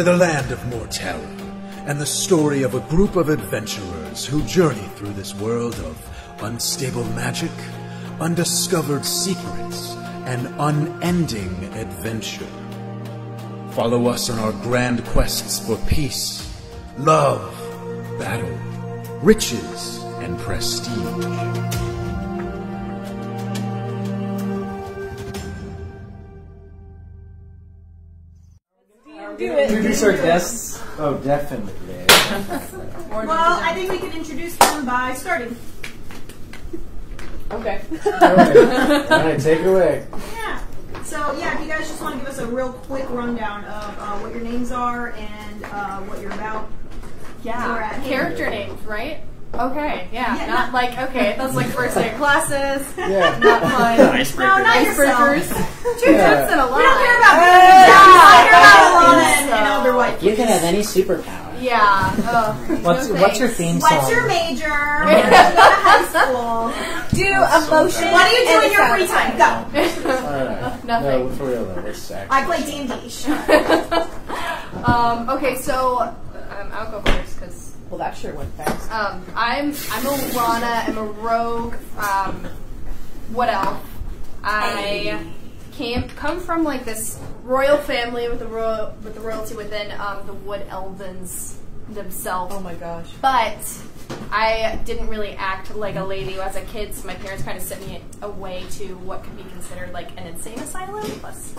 to the land of Mortera, and the story of a group of adventurers who journey through this world of unstable magic, undiscovered secrets, and unending adventure. Follow us on our grand quests for peace, love, battle, riches, and prestige. Do it. Introduce our guests. Oh, definitely. Well, I think we can introduce them by starting. Okay. All right, take it away. Yeah. So yeah, if you guys just want to give us a real quick rundown of uh, what your names are and uh, what you're about. Yeah. So we're at Character names, right? Okay. Yeah. Yeah, not no. like okay. That's like first day of classes. Yeah. Not fun. No, not Icebreakers. yourself. Two Yeah. tips and a lie. We don't care about Yeah. I care about Alana Yeah. and, and Elder White. You can have any superpower. Yeah. Oh, What's no what's your thanks. theme What's your major? Where did you go to high school? Do emotion. What do you do in your free sound time? Go. Alright. Nothing. No, for real though, we're sex. I play D and D. Um, okay, so um, I'll go first because Well, that sure went fast. um, I'm I'm a Rana. I'm a rogue. Um, what else? I came come from like this royal family with the royal with the royalty within um, the Wood Elvens themselves. Oh my gosh. But I didn't really act like a lady as a kid, so my parents kind of sent me away to what could be considered like an insane asylum, plus,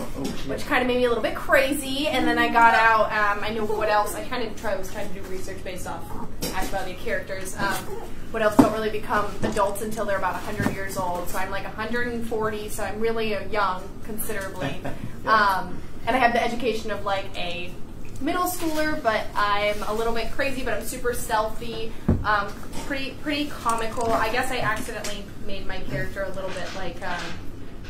which kind of made me a little bit crazy. And then I got out. Um, I knew what else. I kind of try, was trying to do research based off actuality of characters. Um, what else don't really become adults until they're about 100 years old. So I'm like 140, so I'm really young considerably. Um, and I have the education of like a middle schooler, but I'm a little bit crazy, but I'm super stealthy, um, pretty pretty comical. I guess I accidentally made my character a little bit like um,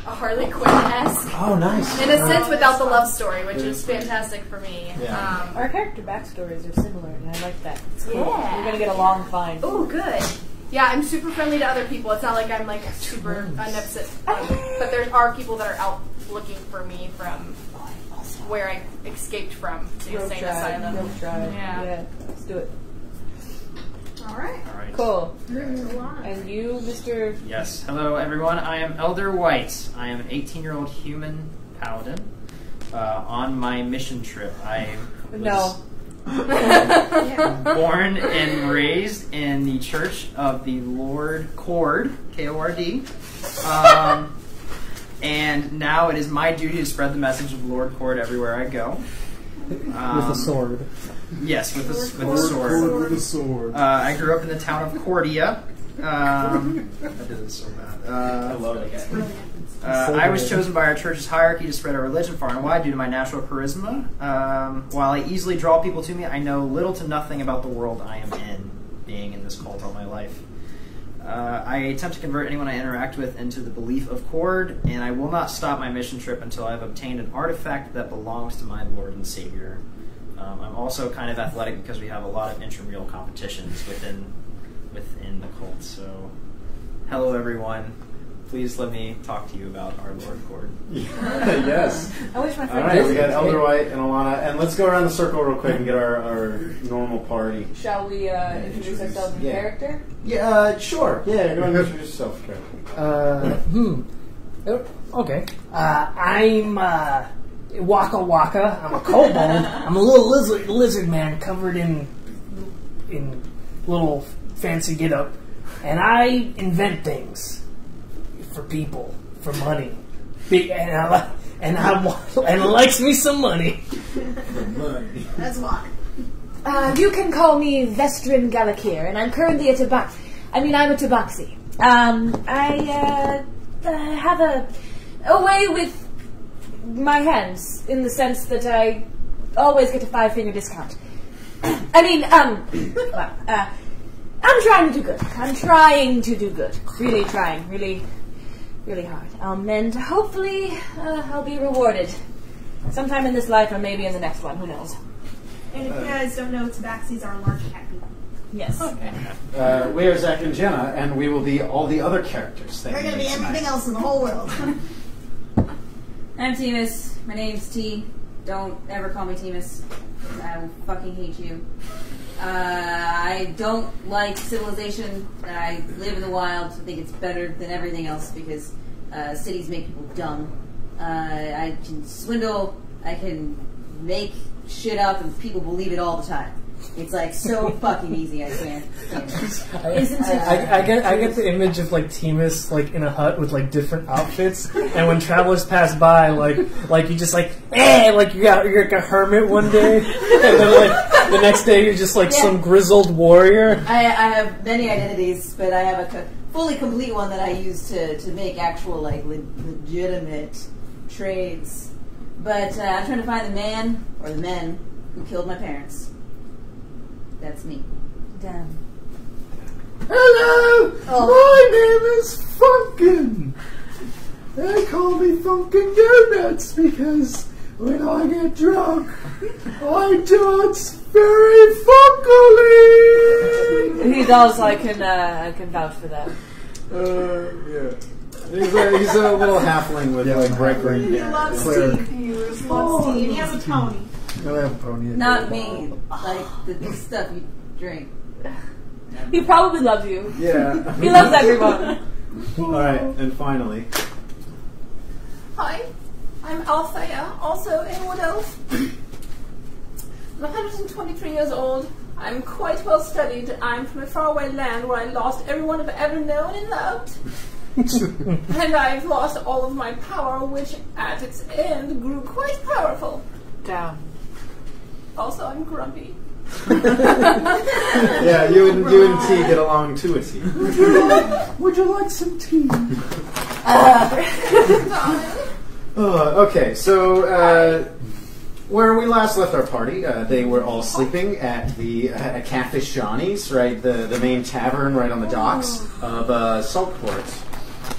a Harley Quinn esque. Oh, nice. In a sense, without the love story, which is fantastic for me. Yeah. Um, Our character backstories are similar, and I like that. It's cool. Yeah. We're gonna get along fine. oh, good. Yeah, I'm super friendly to other people. It's not like I'm like super unupset, um, but there are people that are out looking for me from where I escaped from the Rogue insane tribe. asylum. Rogue tribe. Yeah. Yeah. Let's do it. All right. All right. Cool. And you, Mr. Yes. Hello, everyone. I am Elder White. I am an 18-year-old human paladin. Uh, on my mission trip, I was No. born and raised in the Church of the Lord Kord, K-O-R-D. Um, and now it is my duty to spread the message of Lord Kord everywhere I go. Um, With a sword. Yes, with a, s- with a sword. with a sword. Uh, I grew up in the town of Cordia. Um, I did it so bad. Uh, I love it. Uh, I was chosen by our church's hierarchy to spread our religion far and wide due to my natural charisma. Um, while I easily draw people to me, I know little to nothing about the world I am in, being in this cult all my life. Uh, I attempt to convert anyone I interact with into the belief of Kord, and I will not stop my mission trip until I've obtained an artifact that belongs to my Lord and Savior. Um, I'm also kind of athletic because we have a lot of intramural competitions within within the cult. So, hello everyone. Please let me talk to you about our Lord Kord. yes. I wish my friend right, we got. Elder White and Alana, and let's go around the circle real quick and get our, our normal party. Shall we uh, introduce ourselves in Yeah. character? Yeah, uh, sure. Yeah, go ahead and introduce yourself, Karen. Uh, hmm. Oh, Okay. Uh, I'm uh, Waka Waka. I'm a kobold. I'm a little lizard, lizard man covered in in little fancy get up, and I invent things for people for money. And I, and I wa- and likes me some money. That's why. Uh, you can call me Vestrin Galakir, and I'm currently a tabax. I mean, I'm a tabaxi. Um, I uh, uh, have a a way with my hands in the sense that I always get a five finger discount. I mean, um, well, uh, I'm trying to do good. I'm trying to do good. Really trying. Really, really hard. Um, and hopefully, uh, I'll be rewarded. Sometime in this life, or maybe in the next one. Who knows? And if you guys don't know, tabaxis are large cat people. Yes. Uh, we are Zach and Jenna, and we will be all the other characters. That We're gonna be tonight. everything else in the whole world. I'm Timus. My name's T. Don't ever call me Timus. I will fucking hate you. Uh, I don't like civilization. I live in the wild. I think it's better than everything else because uh, cities make people dumb. Uh, I can swindle. I can make shit up, and people believe it all the time. It's like so fucking easy. I can't. Isn't it? I, I get I get the image of like Timus like in a hut with like different outfits, and when travelers pass by, like like you just like eh, like you got you're like a hermit one day, and then like the next day you're just like Yeah. some grizzled warrior. I, I have many identities, but I have a co- fully complete one that I use to, to make actual like le- legitimate trades. But uh, I'm trying to find the man or the men who killed my parents. That's me. Damn. Hello! My name is Funkin! They call me Funkin Donuts because when I get drunk, I dance very funkily! He does. I can. Uh, I can vouch for that. Uh, yeah. He's a, he's a little halfling with like bright green He loves Clear. tea. He loves tea. And he has a pony. He'll have a pony. Not me. Like the big stuff you drink. He probably loves you. Yeah. He loves everyone. All right, and finally, Hi, I'm Althaea, also a wood elf. I'm 123 years old. I'm quite well studied. I'm from a faraway land where I lost everyone I've ever known and loved. and I've lost all of my power, which at its end grew quite powerful. Damn. Also, I'm grumpy. yeah, you and you and T get along to a T. Would you like some tea? Uh, okay, so uh, where we last left our party, uh, they were all sleeping at the uh, at Catfish Johnny's, right, the the main tavern right on the docks of uh, Saltport.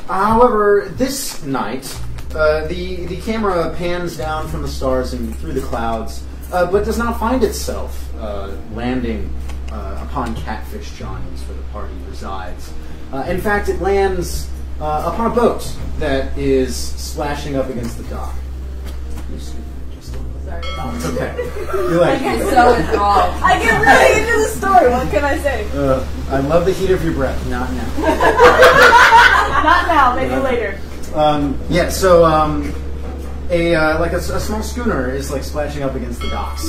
However, this night, uh, the the camera pans down from the stars and through the clouds, uh, but does not find itself uh, landing uh, upon Catfish Johnny's, where the party resides. Uh, in fact, it lands uh, upon a boat that is splashing up against the dock. Sorry. It's okay. You like I get so enthralled. I get really into the story. What can I say? Uh, I love the heat of your breath. Not now. Not now. Maybe later. Um, yeah, so um, a uh, like a, a small schooner is like splashing up against the docks,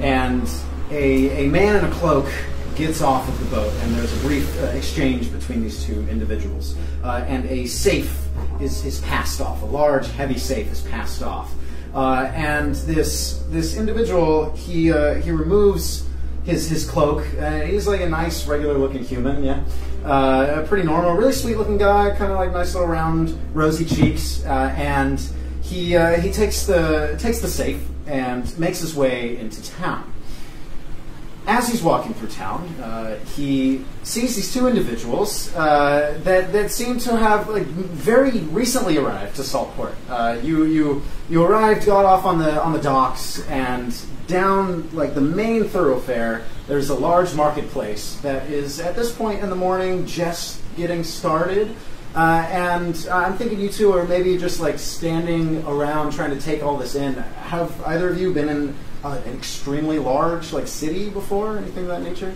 and a a man in a cloak gets off of the boat, and there's a brief uh, exchange between these two individuals, uh, and a safe is is passed off. A large, heavy safe is passed off, uh, and this this individual he uh, he removes his his cloak. Uh, he's like a nice, regular looking human, yeah. Uh, a pretty normal, really sweet looking guy, kind of like nice little round, rosy cheeks, uh, and he uh, he takes the takes the safe and makes his way into town. As he's walking through town, uh, he sees these two individuals uh, that that seem to have like very recently arrived to Saltport. Uh, you you you arrived, got off on the on the docks, and down like the main thoroughfare. There's a large marketplace that is at this point in the morning just getting started. Uh, and I'm thinking you two are maybe just like standing around trying to take all this in. Have either of you been in uh, an extremely large like city before? Anything of that nature?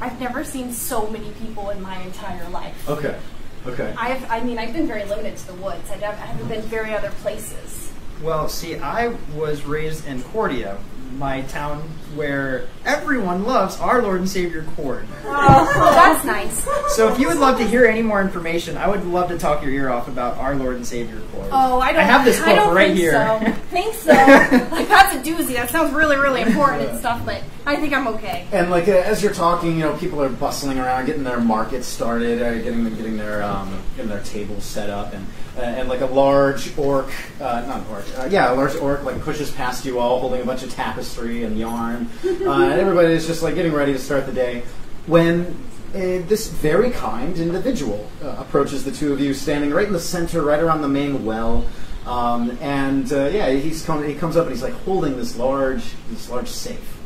I've never seen so many people in my entire life. Okay. Okay. I've, I mean, I've been very limited to the woods. I I haven't been very other places. Well, see, I was raised in Cordia, my town where everyone loves our Lord and Savior Kord. Oh, that's nice. So if you would love to hear any more information, I would love to talk your ear off about our Lord and Savior Kord. Oh, I don't. I have this I book don't right think here. So. think so. like that's a doozy. That sounds really, really important and stuff. But I think I'm okay. And like uh, as you're talking, you know, people are bustling around, getting their markets started, uh, getting getting their um, getting their tables set up, and uh, and like a large orc, uh, not an orc, uh, yeah, a large orc like pushes past you all, holding a bunch of tapestry and yarn, uh, and everybody is just like getting ready to start the day. When uh, this very kind individual uh, approaches the two of you, standing right in the center, right around the main well. Um, and uh, yeah, he's come, he comes up and he's like holding this large, this large safe.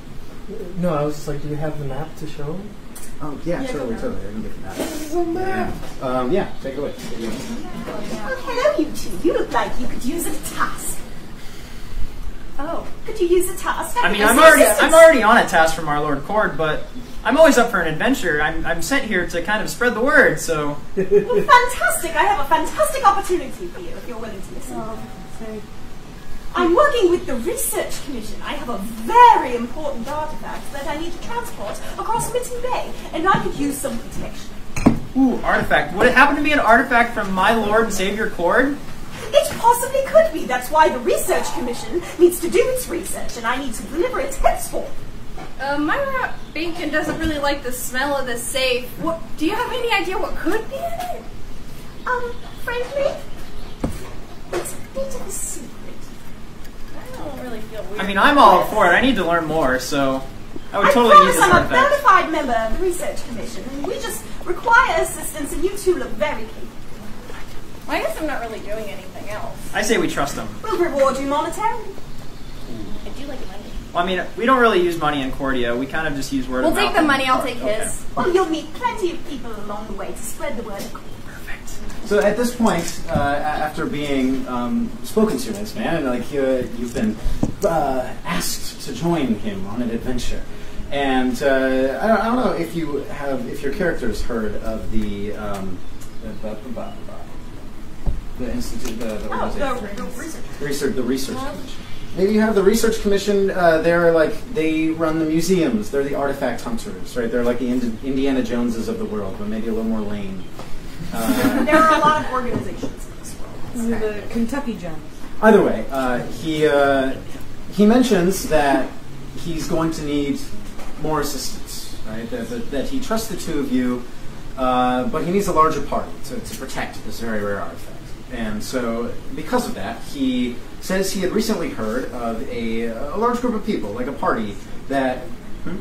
No, I was just like, do you have the map to show him? Oh yeah, Yeah, totally, go totally. I can get that. This is a map. Yeah. Um, yeah, take it away. Take it away. Oh, hello, you two. You look like you could use a task. Oh. Could you use a task? I mean, I'm already assistance. I'm already on a task from our Lord Kord, but I'm always up for an adventure. I'm, I'm sent here to kind of spread the word. So Well, fantastic! I have a fantastic opportunity for you if you're willing to listen. Oh, I'm working with the Research Commission. I have a very important artifact that I need to transport across Mitton Bay, and I could use some protection. ooh, artifact. Would it happen to be an artifact from my Lord and Savior Kord? It possibly could be. That's why the Research Commission needs to do its research, and I need to deliver it henceforth. Uh, Myra Binkin doesn't really like the smell of the safe. What? Do you have any idea what could be in it? Um, frankly, it's a bit of a secret. I don't really feel weird. I mean, I'm all for it. I need to learn more, so I would I totally use promise this I'm a artifact. bona fide member of the Research Commission, and we just require assistance, and you two look very capable. I guess I'm not really doing anything else. I say we trust them. We'll reward you monetarily. I do like money. Well, I mean, we don't really use money in Cordia. We kind of just use word We'll of mouth. take the money. I'll take Okay. his. Well, you'll meet plenty of people along the way to spread the word. Perfect. So at this point, uh, after being um, spoken to, this man, like uh, you've been uh, asked to join him on an adventure, and uh, I, don't, I don't know if you have, if your characters heard of the um, the, institute, the, the Oh, organization. the, the research. research the research commission. Maybe you have the research commission. Uh, they're like they run the museums. They're the artifact hunters, right? They're like the Indi- Indiana Joneses of the world, but maybe a little more lame. Uh, There are a lot of organizations in this world. The Kentucky Jones. either way, uh, he uh, he mentions that he's going to need more assistance, right? That, that, that he trusts the two of you, uh, but he needs a larger party to, to protect this very rare artifact. And so, because of that, he says he had recently heard of a, a large group of people, like a party, that. Hmm?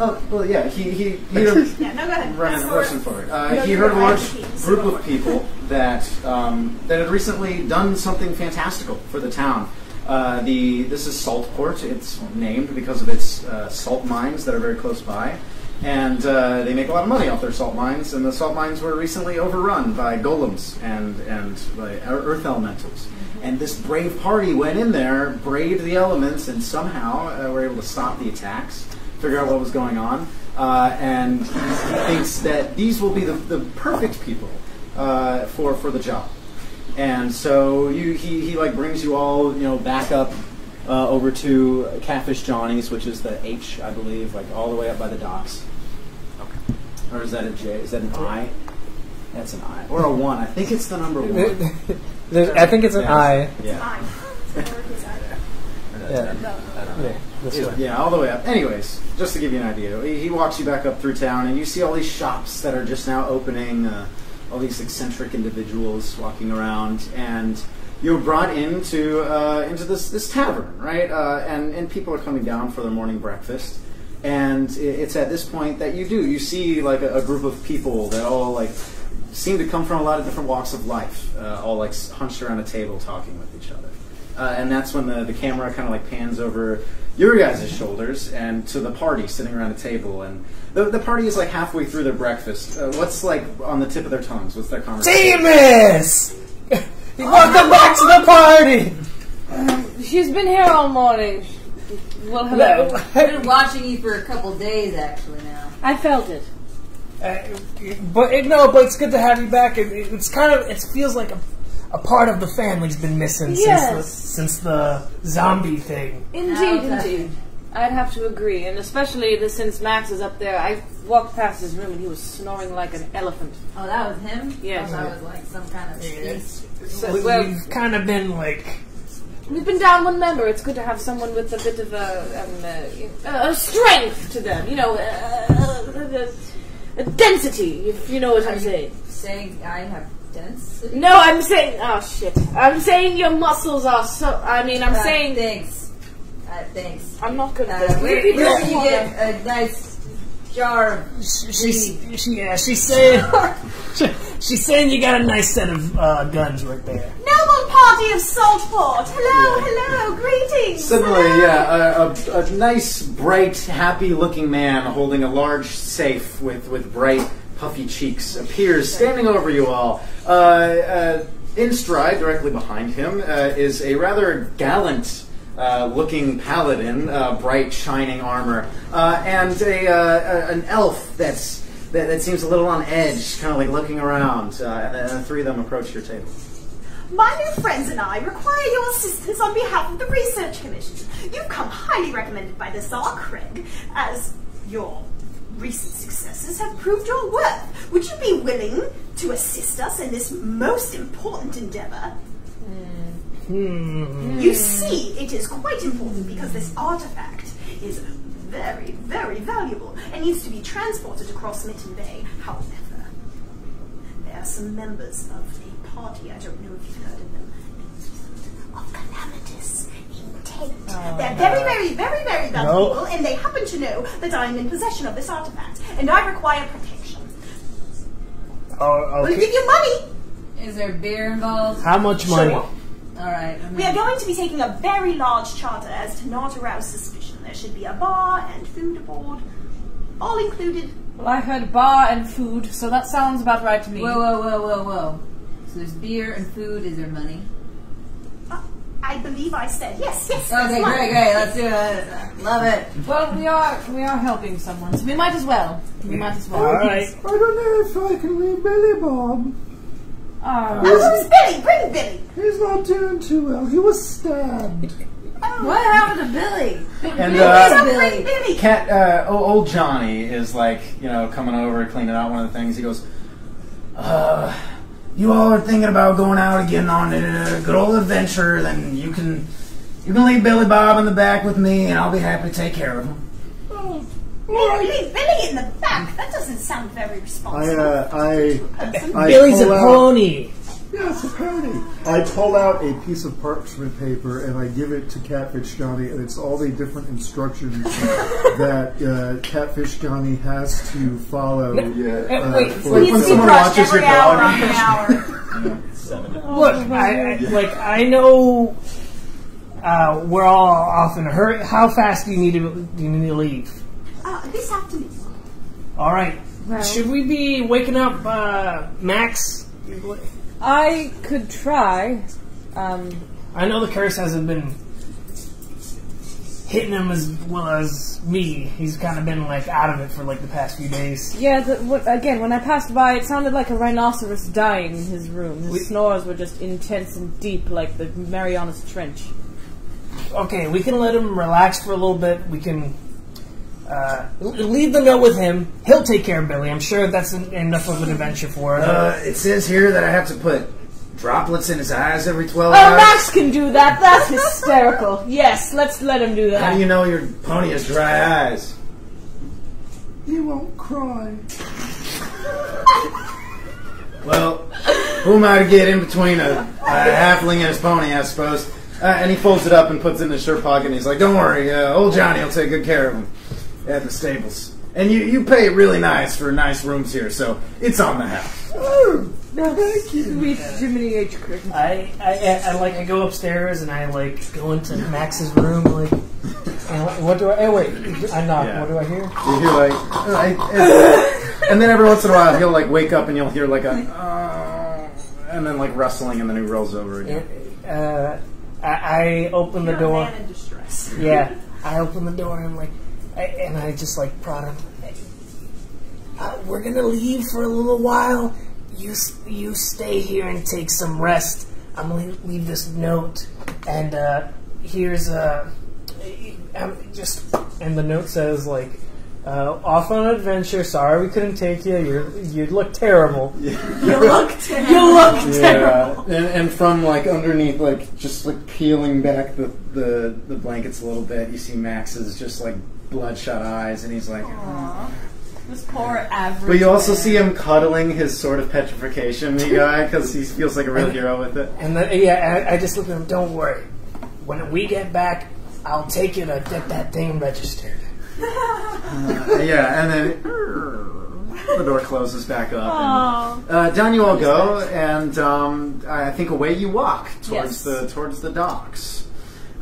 Oh, well, yeah, he. he, he Yeah, no, go ahead. Listen for- for it. Uh, No, he heard a large group of people that um, that had recently done something fantastical for the town. Uh, the this is Saltport. It's named because of its uh, salt mines that are very close by, and uh, they make a lot of money off their salt mines. And the salt mines were recently overrun by golems and and by earth elementals. And this brave party went in there, braved the elements, and somehow uh, were able to stop the attacks, figure out what was going on. Uh, and he, he thinks that these will be the, the perfect people uh, for for the job. And so you, he, he like brings you all you know back up uh, over to Catfish Johnny's, which is the H, I believe, like all the way up by the docks. Okay. Or is that a J? Is that an I? That's an I. Or a one. I think it's the number one. I think it's an Yeah. I. Yeah. Fine. So where is that? Yeah. Yeah, Yeah, yeah, all the way up. Anyways, just to give you an idea, he, he walks you back up through town, and you see all these shops that are just now opening. Uh, all these eccentric individuals walking around, and you're brought into uh, into this this tavern, right? Uh, and and people are coming down for their morning breakfast. And it's at this point that you do you see like a, a group of people that all like seem to come from a lot of different walks of life, uh, all like hunched around a table talking with each other. Uh, and that's when the, the camera kind of like pans over your guys' shoulders and to the party sitting around a table. And the, the party is like halfway through their breakfast. Uh, what's like on the tip of their tongues? What's their conversation? Demas! Welcome back to the party! She's been here all morning. Well, hello. I've been watching you for a couple days, actually. Now. I felt it. Uh, but it, no, but it's good to have you back. It, it- it's kind of it feels like a, a part of the family's been missing since the, since the zombie thing. Indeed, indeed. I'd have to agree, and especially the, since Max is up there. I walked past his room and he was snoring like an elephant. Oh, that was him. Yes. Oh, that was like some kind of beast. So, We, well, we've kind of been like we've been down one member. It's good to have someone with a bit of a, um, uh, uh, strength to them. You know, uh, uh, a density, if you know what I'm saying. Saying I have density. No, I'm saying. Oh shit! I'm saying your muscles are so. I mean, I'm Uh, saying. thanks. Uh, thanks. I'm not Uh, gonna. where, You where don't you get a nice jar of she, she's she, yeah she's saying she's saying you got a nice set of uh, guns right there. Noble party of Saltport. Hello, hello, greetings. Similarly, hello. yeah, a, a, a nice, bright, happy-looking man holding a large safe with, with bright, puffy cheeks appears standing over you all. Uh, uh, in stride, directly behind him, uh, is a rather gallant. Uh, looking paladin, uh, bright shining armor, uh, and a, uh, a an elf that's that, that seems a little on edge, kind of like looking around. Uh, and, the- three of them approach your table. My new friends and I require your assistance on behalf of the Research Commission. You've come highly recommended by the Tsar Craig, as your recent successes have proved your worth. Would you be willing to assist us in this most important endeavor? Hmm. You see, it is quite important because this artifact is very, very valuable and needs to be transported across Mitton Bay. However, there are some members of a party, I don't know if you've heard of them, of calamitous intent. Oh, They're very, very, very, very valuable No. and they happen to know that I'm in possession of this artifact, and I require protection. Oh, We'll okay. give you money. Is there beer involved? How much money? Sure. All right. I'm We are going to be taking a very large charter as to not arouse suspicion. There should be a bar and food aboard, all included. Well, I heard bar and food, so that sounds about right to me. Whoa, whoa, whoa, whoa, whoa. So there's beer and food. Is there money? Uh, I believe I said yes, yes. Okay, money. great, great. Let's do it. Love it. Well, we are we are helping someone, so we might as well. We might as well. All right. I don't know if I can leave Billy Bob. Oh, who's Billy? Bring Billy. He's not doing too well. He was stabbed. What happened to Billy? And uh, don't Billy. Cat, uh, old Johnny is like, you know, coming over, cleaning out one of the things. He goes, uh, you all are thinking about going out again on a good old adventure, then you can, you can leave Billy Bob in the back with me, and I'll be happy to take care of him. Billy, leave Billy in the back. That doesn't sound very I, responsible. uh, I, I Billy's a pull out- pony. Yes, a pony. I pull out a piece of parchment paper and I give it to Catfish Johnny, and it's all the different instructions that uh, Catfish Johnny has to follow. Uh, uh, wait, for- wait, Needs to be someone brushed watches your every hour dog. after hour. Look, I, I like I know uh, we're all off in a hurry. How fast do you need to do you need to leave? Uh, this afternoon. All right. Should we be waking up uh, Max? I could try. Um, I know the curse hasn't been hitting him as well as me. He's kind of been like out of it for like the past few days. yeah, the, what, again, when I passed by, it sounded like a rhinoceros dying in his room. His We- snores were just intense and deep, like the Marianas Trench. Okay, we can let him relax for a little bit. We can uh, leave the note with him. He'll take care of Billy. I'm sure that's en- enough of an adventure for us. Uh, it says here that I have to put droplets in his eyes every 12 Oh, hours. Max can do that. That's hysterical. Yes, let's let him do that. How do you know your pony has dry eyes? He won't cry. Well, who am I to get in between a, a halfling and his pony, I suppose? Uh, and he folds it up and puts it in his shirt pocket, and he's like, "Don't worry, uh, old Johnny will take good care of him at the stables. And you you pay really nice for nice rooms here, so it's on the house." Oh, thank you. Sweet Jiminy H. Cricket. I, I, I, I like I go upstairs and I like go into Max's room like and what- what do I? Oh wait, I knock. Yeah. What do I hear? You hear like, uh, I- and, and then every once in a while he'll like wake up and you'll hear like a, uh, and then like rustling, and then he rolls over again. Uh, I, I open the You're door. a man in distress. Yeah, I open the door and I'm like, I, and I just like prod him. Uh, we're gonna leave for a little while. You you stay here and take some rest. I'm gonna leave this note, and uh, here's uh, um, just and the note says like. Uh, off on an adventure. Sorry we couldn't take you. You you look terrible. You look terrible. You look Yeah, and, and from like underneath, like just like peeling back the, the, the blankets a little bit, you see Max is just like bloodshot eyes, and he's like. This poor average. But you also man. see him cuddling his sort of petrification, the guy, because he feels like a real hero with it. And then, yeah, I, I just look at him. Don't worry. When we get back, I'll take you to get that thing registered. yeah, and then the door closes back up. And, uh, down you all go, and um, I think away you walk towards Yes. the towards the docks.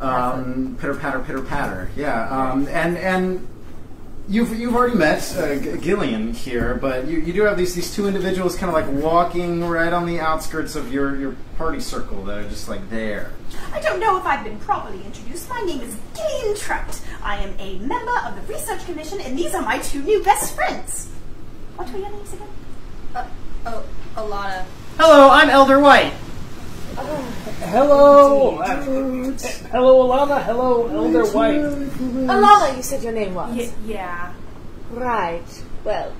Um, pitter patter, pitter patter. Yeah, um, and and You've, you've already met uh, Gillian here, but you, you do have these, these two individuals kind of like walking right on the outskirts of your, your party circle that are just like there. I don't know if I've been properly introduced. My name is Gillian Trout. I am a member of the Research Commission, and these are my two new best friends. What were your names again? Uh, oh, Alana. Hello, I'm Elder White. Hello, hello, Alana. Hello, Elder White. Alana, you said your name was. Y- yeah. Right. Well,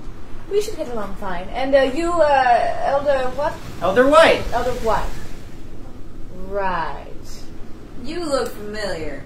we should get along fine. And uh, you, uh, Elder what? Elder White. Elder White. Right. You look familiar.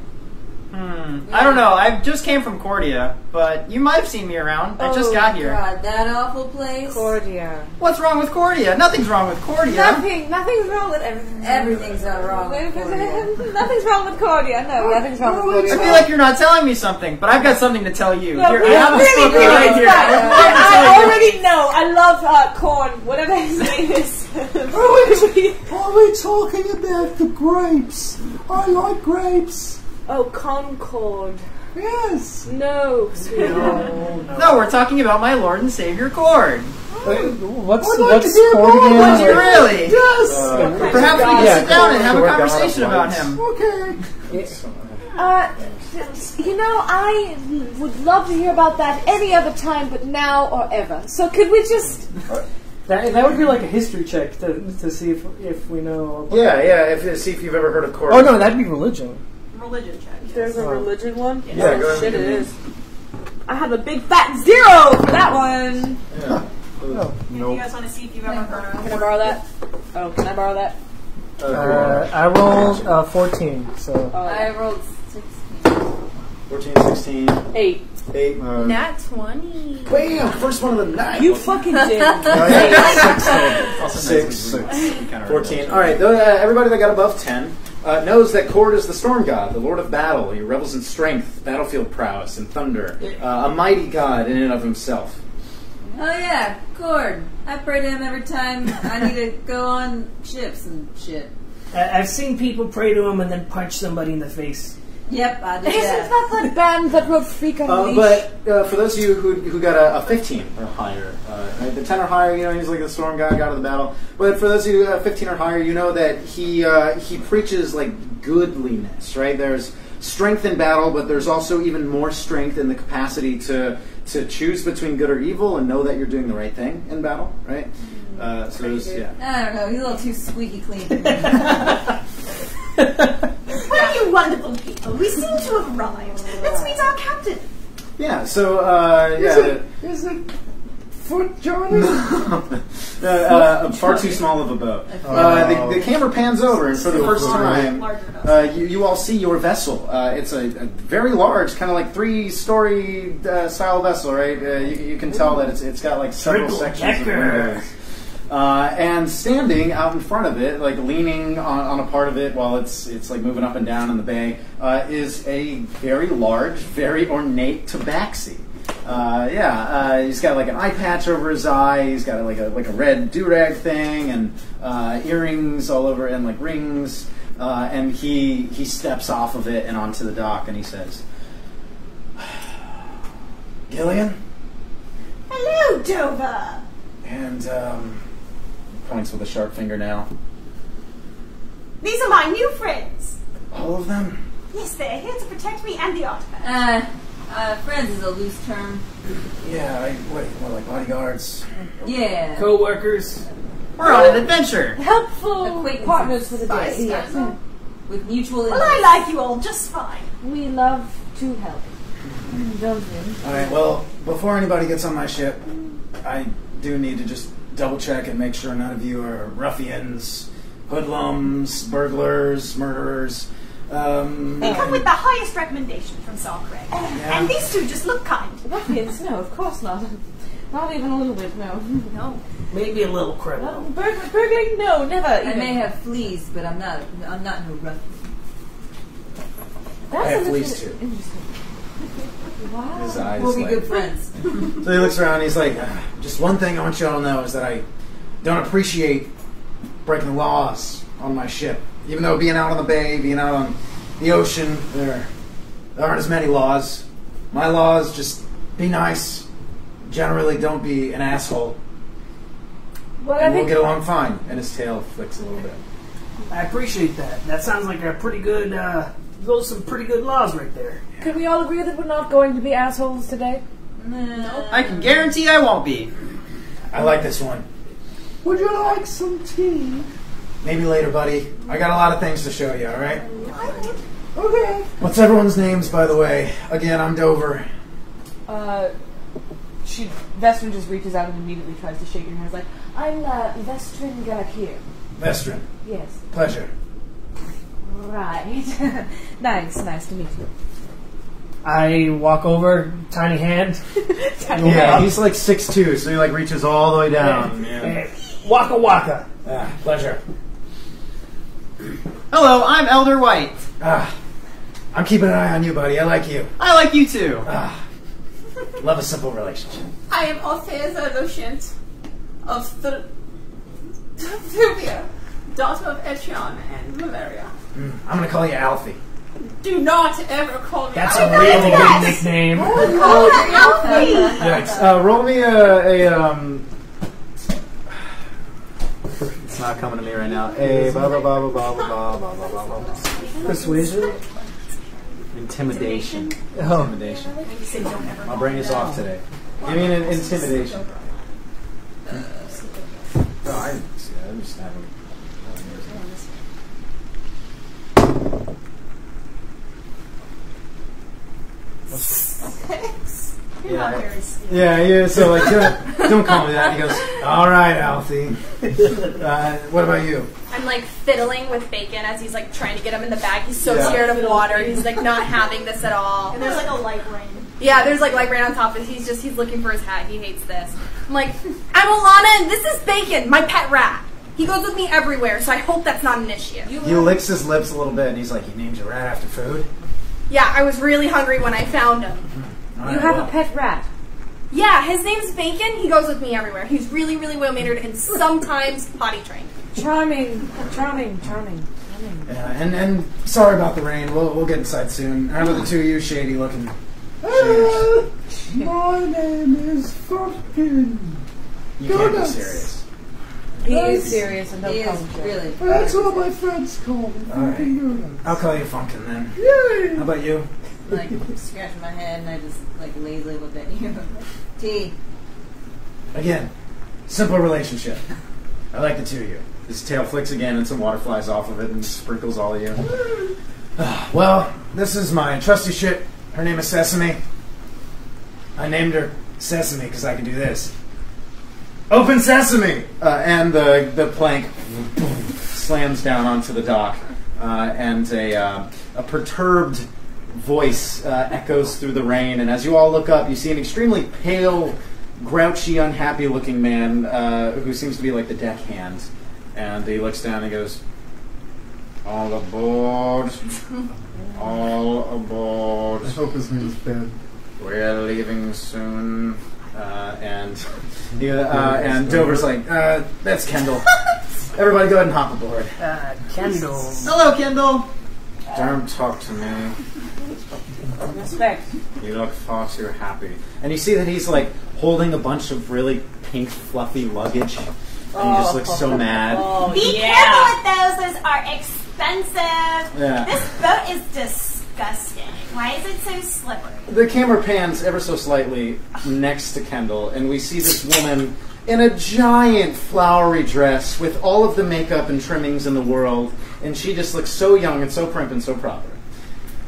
Hmm. I don't know. I just came from Cordia, but you might have seen me around. I just Oh, got here. Oh god, that awful place. Cordia. What's wrong with Cordia? Nothing's wrong with Cordia. Nothing. Nothing's wrong with everything. Everything's not wrong. with Cordia. nothing's wrong with Cordia. No, nothing's wrong with Cordia. I feel like you're not telling me something, but I've got something to tell you. No, Here, I have a really, book really, right here. fine. I have a book to I, tell I you. already know. I love uh, corn, whatever his name is. Are we talking about the grapes? I like grapes. Oh, Concord. Yes. No, sweetheart. No, we're talking about my Lord and Savior Kord. What's I'd like what's to hear Kord more again? about Did you really? Yes. Perhaps we can Yeah, sit down and have a conversation about him. okay. Uh, you know, I would love to hear about that any other time, but now or ever. So could we just? That, that would be like a history check to, to see if if we know. Yeah, yeah. If, see if you've ever heard of Kord. Oh no, that'd be religion. Religion check. There's a Oh. religion one? Yeah, oh, go ahead. shit, it is. I have a big fat zero for that one. Oh. Do you guys want to see if you've ever heard of Can I borrow that? Oh, can I borrow that? Uh, I rolled uh, 14, so Oh, I rolled 16. 14, 16, Eight. 8. Uh, Nat 20. bam! First one of the night. You fucking did. Also six, six, 14. All right, uh, everybody that got above 10 uh, knows that Kord is the storm god, the lord of battle. He revels in strength, battlefield prowess, and thunder. Uh, a mighty god in and of himself. Oh yeah, Kord. I pray to him every time I need to go on ships and shit. I- I've seen people pray to him and then punch somebody in the face. Yep, I do Isn't that. that that band that wrote Freak on a Uh, but uh, for those of you who, who got a, a 15 or higher, uh, right, the 10 or higher, you know, he's like the storm god, god of the battle. But for those of you who got 15 or higher, you know that he uh, he preaches like goodliness, right? There's strength in battle, but there's also even more strength in the capacity to to choose between good or evil and know that you're doing the right thing in battle, right? Uh, so there's, yeah. I don't know. He's a little too squeaky clean for me. Well, you wonderful people, we seem to have arrived. Let's meet our captain. Yeah, so, uh, yeah. Is it, is it Foot Johnny? uh, uh, far too small of a boat. Uh, the, the camera pans over, and for the first time, uh, you, you all see your vessel. Uh, it's a, a very large, kind of like three-story uh, style vessel, right? Uh, you, you can tell that it's, it's got like several Triple sections of windows. Uh, and standing out in front of it, like leaning on, on a part of it while it's it's like moving up and down in the bay, uh, is a very large, very ornate tabaxi. Uh, yeah, uh, he's got like an eye patch over his eye. He's got like a like a red do rag thing and uh, earrings all over and like rings. Uh, and he he steps off of it and onto the dock and he says, "Gillian." Hello, Dover. And um, points with a sharp fingernail. These are my new friends. All of them? Yes, they're here to protect me and the artifact. uh, uh, friends is a loose term. Yeah, I, what, what, like bodyguards? Yeah. Co-workers. We're on an adventure. Helpful Acquaintances. partners for the day. Spies. Yes. With mutual Well, I like you all just fine. We love to help. Don't we? All right. Well, before anybody gets on my ship, I do need to just double check and make sure none of you are ruffians, hoodlums, burglars, murderers. Um, They come with the highest recommendation from Saul Craig. And these two just look kind. Ruffians? No, of course not. Not even a little bit, no. No. Maybe a little criminal. No, burg- burgling? No, never. I even. may have fleas, but I'm not. I'm not no rough. That's I have fleas, too. Interesting. Wow. his eyes We'll be like- good friends. So he looks around. He's like, "Ah, just one thing I want you all to know is that I don't appreciate breaking the laws on my ship. Even though being out on the bay, being out on the ocean, there, there aren't as many laws. My laws just be nice. Generally, don't be an asshole. Well, I And we'll get along fine. And his tail flicks a little bit. I appreciate that. That sounds like a pretty good. Uh, those are some pretty good laws right there. Can we all agree that we're not going to be assholes today? No. I can guarantee I won't be. I like this one. Would you like some tea? Maybe later, buddy. I got a lot of things to show you, alright? Okay. What's everyone's names, by the way? Again, I'm Dover. Uh, she Vestrin just reaches out and immediately tries to shake your hand. Like, I'm uh, Vestrin Galakir. Vestrin. Yes. Pleasure. Right. nice, nice to meet you. I walk over, tiny hand. Yeah, he's like six 6'2", so he like reaches all the way down. Hey, waka waka. Ah, pleasure. Hello, I'm Elder White. Ah, I'm keeping an eye on you, buddy. I like you. I like you too. Ah, love a simple relationship. I am Orpheus Lucient of Thr- Thruvia, daughter of Etrion and Valeria. Mm, I'm gonna call you Alfie. Do not ever call me That's Alfie. a really good nickname. Yikes. Uh, roll me a, a um. It's not coming to me right now. A blah blah blah blah blah blah blah blah blah blah. Persuasion? Intimidation. Oh. Intimidation. My brain is off today. Give me an intimidation. No, I didn't see that. I'm just having. Yeah, yeah, yeah. So like, don't, don't call me that. He goes, "All right, Alfie. Uh, what about you?" I'm like fiddling with Bacon as he's like trying to get him in the bag. He's so Yeah. scared of water. He's like not having this at all. And there's like a light rain. Yeah, there's like light rain on top of it. He's just he's looking for his hat. He hates this. I'm like, I'm Alana and this is Bacon, my pet rat. He goes with me everywhere, so I hope that's not an issue. He licks his lips a little bit, and he's like, "You named your rat after food." Yeah, I was really hungry when I found him. All You have well, a pet rat. Yeah, his name's Bacon. He goes with me everywhere. He's really, really well mannered and sometimes potty trained. Charming, charming, charming, charming. Yeah, and and sorry about the rain. We'll we'll get inside soon. How about the two of you, shady looking? Uh, my name is Funkin. You can't be serious. He is serious and He he'll is come to really. That's what my friends call me. All right. Funkin I'll call you Funkin then. Yay! How about you? Like scratching my head and I just like lazily look at you. T. Again, simple relationship. I like the two of you. His tail flicks again, and some water flies off of it and sprinkles all of you. Ah, well, this is my trusty ship. Her name is Sesame. I named her Sesame because I can do this. Open Sesame! Uh, and the the plank slams down onto the dock, uh, and a uh, a perturbed voice uh, echoes through the rain. And as you all look up, you see an extremely pale, grouchy, unhappy-looking man uh, who seems to be like the deckhand. And he looks down and goes, "All aboard! All aboard! I hope his name is Ben. We're leaving soon." Uh, and he, uh, and Dover's like, uh, "That's Kendall. Everybody, go ahead and hop aboard." Uh, Kendall. Hello, Kendall. Don't talk to me. Respect. You look far too happy. And you see that he's like holding a bunch of really pink, fluffy luggage. And he just looks so mad. Oh, Be yeah. careful with those. Those are expensive. Yeah. This boat is disgusting. Why is it so slippery? The camera pans ever so slightly next to Kendall, and we see this woman in a giant flowery dress with all of the makeup and trimmings in the world, and she just looks so young and so prim and so proper.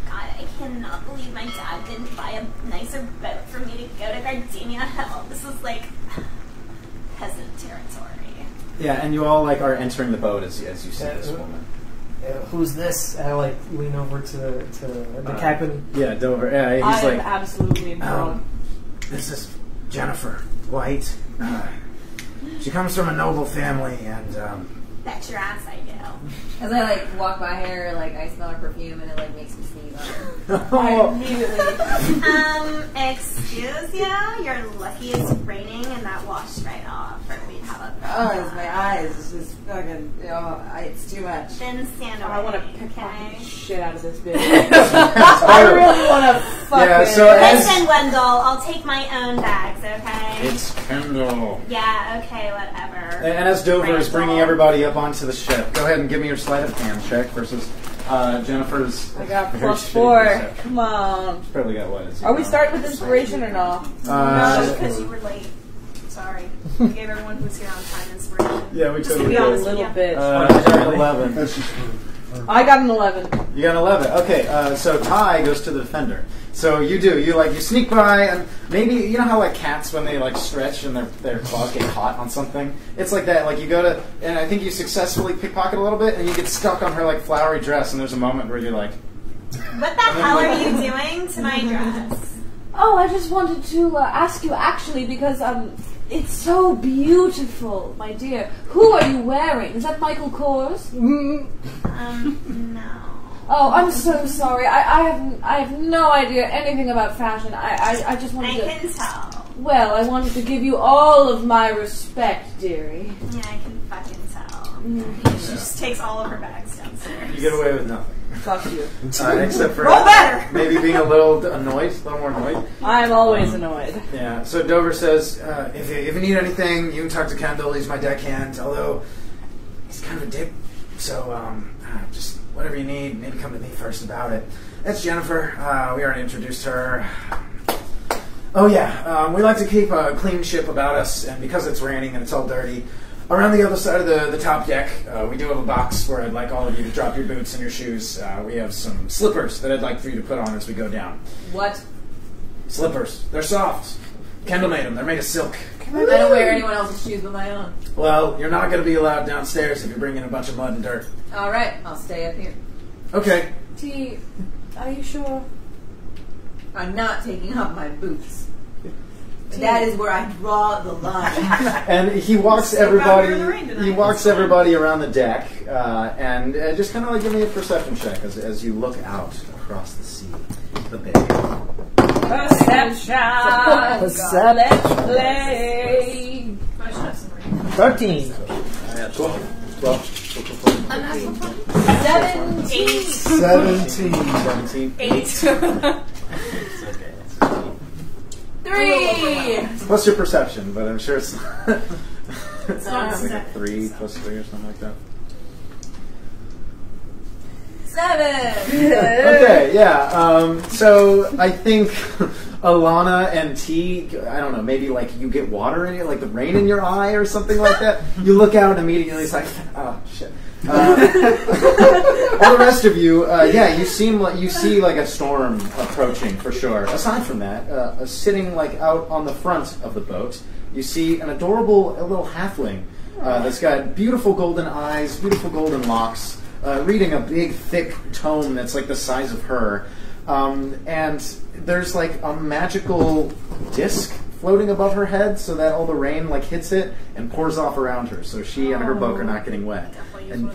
God, I cannot believe my dad didn't buy a nicer boat for me to go to Gardenia. Hell, this is like peasant territory. Yeah, and you all like are entering the boat as, as you see this uh, woman. Uh, who's this? And I like lean over to to the Uh, captain. Yeah, Dover. Yeah, he's I am like, absolutely enthralled. Um, this is Jennifer White. Uh, she comes from a noble family, and um, Bet your ass I do. As I like walk by her, like I smell her perfume and it like makes me sneeze on her. Oh. um, excuse you? You're lucky it's raining and that washed right off. Or we'd have a Oh, it's my eyes. It's just fucking. Oh, I, it's too much. Then stand away. I want to okay? the shit out of this bitch. I really want to fuck Yeah, so as- Listen, Wendell, I'll take my own bags, okay? It's Kendall. yeah, okay, whatever. And as Dover is bringing everybody up onto the ship, go ahead and give me your sleight of hand check versus uh, Jennifer's. I got very plus shitty four. perception. Come on. Probably got what? is? Are we starting with inspiration or not? Uh, because you were late. Sorry. We gave everyone who's here on time inspiration. yeah, we Just to be A honest did. little you. bit. Uh, I got an 11. That's just I got an 11. You got an 11. Okay, uh, so tie goes to the defender. So you do. You like you sneak by and maybe you know how like cats when they like stretch and their their claws get caught on something. It's like that. Like you go to and I think you successfully pickpocket a little bit and you get stuck on her like flowery dress and there's a moment where you're like, What the hell are you doing to my dress? Oh, I just wanted to uh, ask you actually because um, it's so beautiful, my dear. Who are you wearing? Is that Michael Kors? Um, no. Oh, I'm so sorry. I, I have I have no idea anything about fashion. I I, I just wanted I to. can tell. Well, I wanted to give you all of my respect, dearie. Yeah, I can fucking Mm. tell. She just takes all of her bags downstairs. you get away with nothing. Fuck you. Uh, except for Roll better! maybe being a little annoyed, a little more annoyed. I'm always annoyed. Yeah. So Dover says, uh, if, you, if you need anything, you can talk to Kendall. He's my deckhand. Although he's kind of a dick. So um, uh, just whatever you need, maybe come to me first about it. That's Jennifer. Uh, we already introduced her. Oh yeah, um, we like to keep a clean ship about us, and because it's raining and it's all dirty, around the other side of the, the top deck, uh, we do have a box where I'd like all of you to drop your boots and your shoes. Uh, we have some slippers that I'd like for you to put on as we go down. What? Slippers. They're soft. Kendall made them. They're made of silk. I don't wear anyone else's shoes but my own. Well, you're not going to be allowed downstairs if you bring in a bunch of mud and dirt. All right, I'll stay up here. Okay. T, are you sure? I'm not taking off my boots. That is where I draw the line. And he walks Stick around here in the rain everybody. He walks everybody around the deck, uh, and uh, just kind of like give me a perception check as, as you look out across the sea, the bay. Perception. Perception. Let's play. I should have some rain. 13. Uh, 12. 12. Seventeen. 17. 17. Eight. Three. Plus your perception, but I'm sure it's, it's not like. 3 plus 3 or something like that. Seven. Okay, yeah. Um, so I think Alana and T, I don't know, maybe like you get water in it, like the rain in your eye or something like that. You look out and immediately it's like, oh shit. Uh, all the rest of you, uh, yeah, you seem like you see like a storm approaching for sure. Aside from that, uh, sitting like out on the front of the boat, you see an adorable little halfling uh, that's got beautiful golden eyes, beautiful golden locks, uh, reading a big thick tome that's like the size of her. Um, and there's like a magical disc floating above her head so that all the rain like hits it and pours off around her so she and her boat are not getting wet. And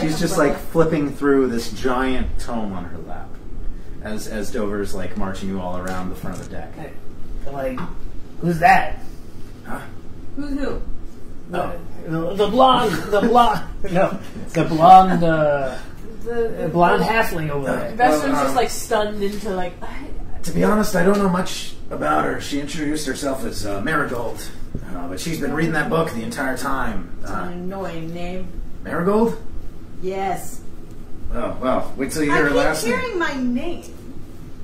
she's just like flipping through this giant tome on her lap as as Dover's like marching you all around the front of the deck. Like, who's that? Huh? Who's who? The, the blonde, the blonde, no, the blonde, uh, the blonde halfling over there. Veston's Well, uh, just like stunned into like. To be honest, I don't know much about her. She introduced herself as uh, Marigold, uh, but she's been reading that book the entire time. It's An Uh, annoying name. Marigold? Yes. Oh well, wait till you I hear her keep last name. hearing my name.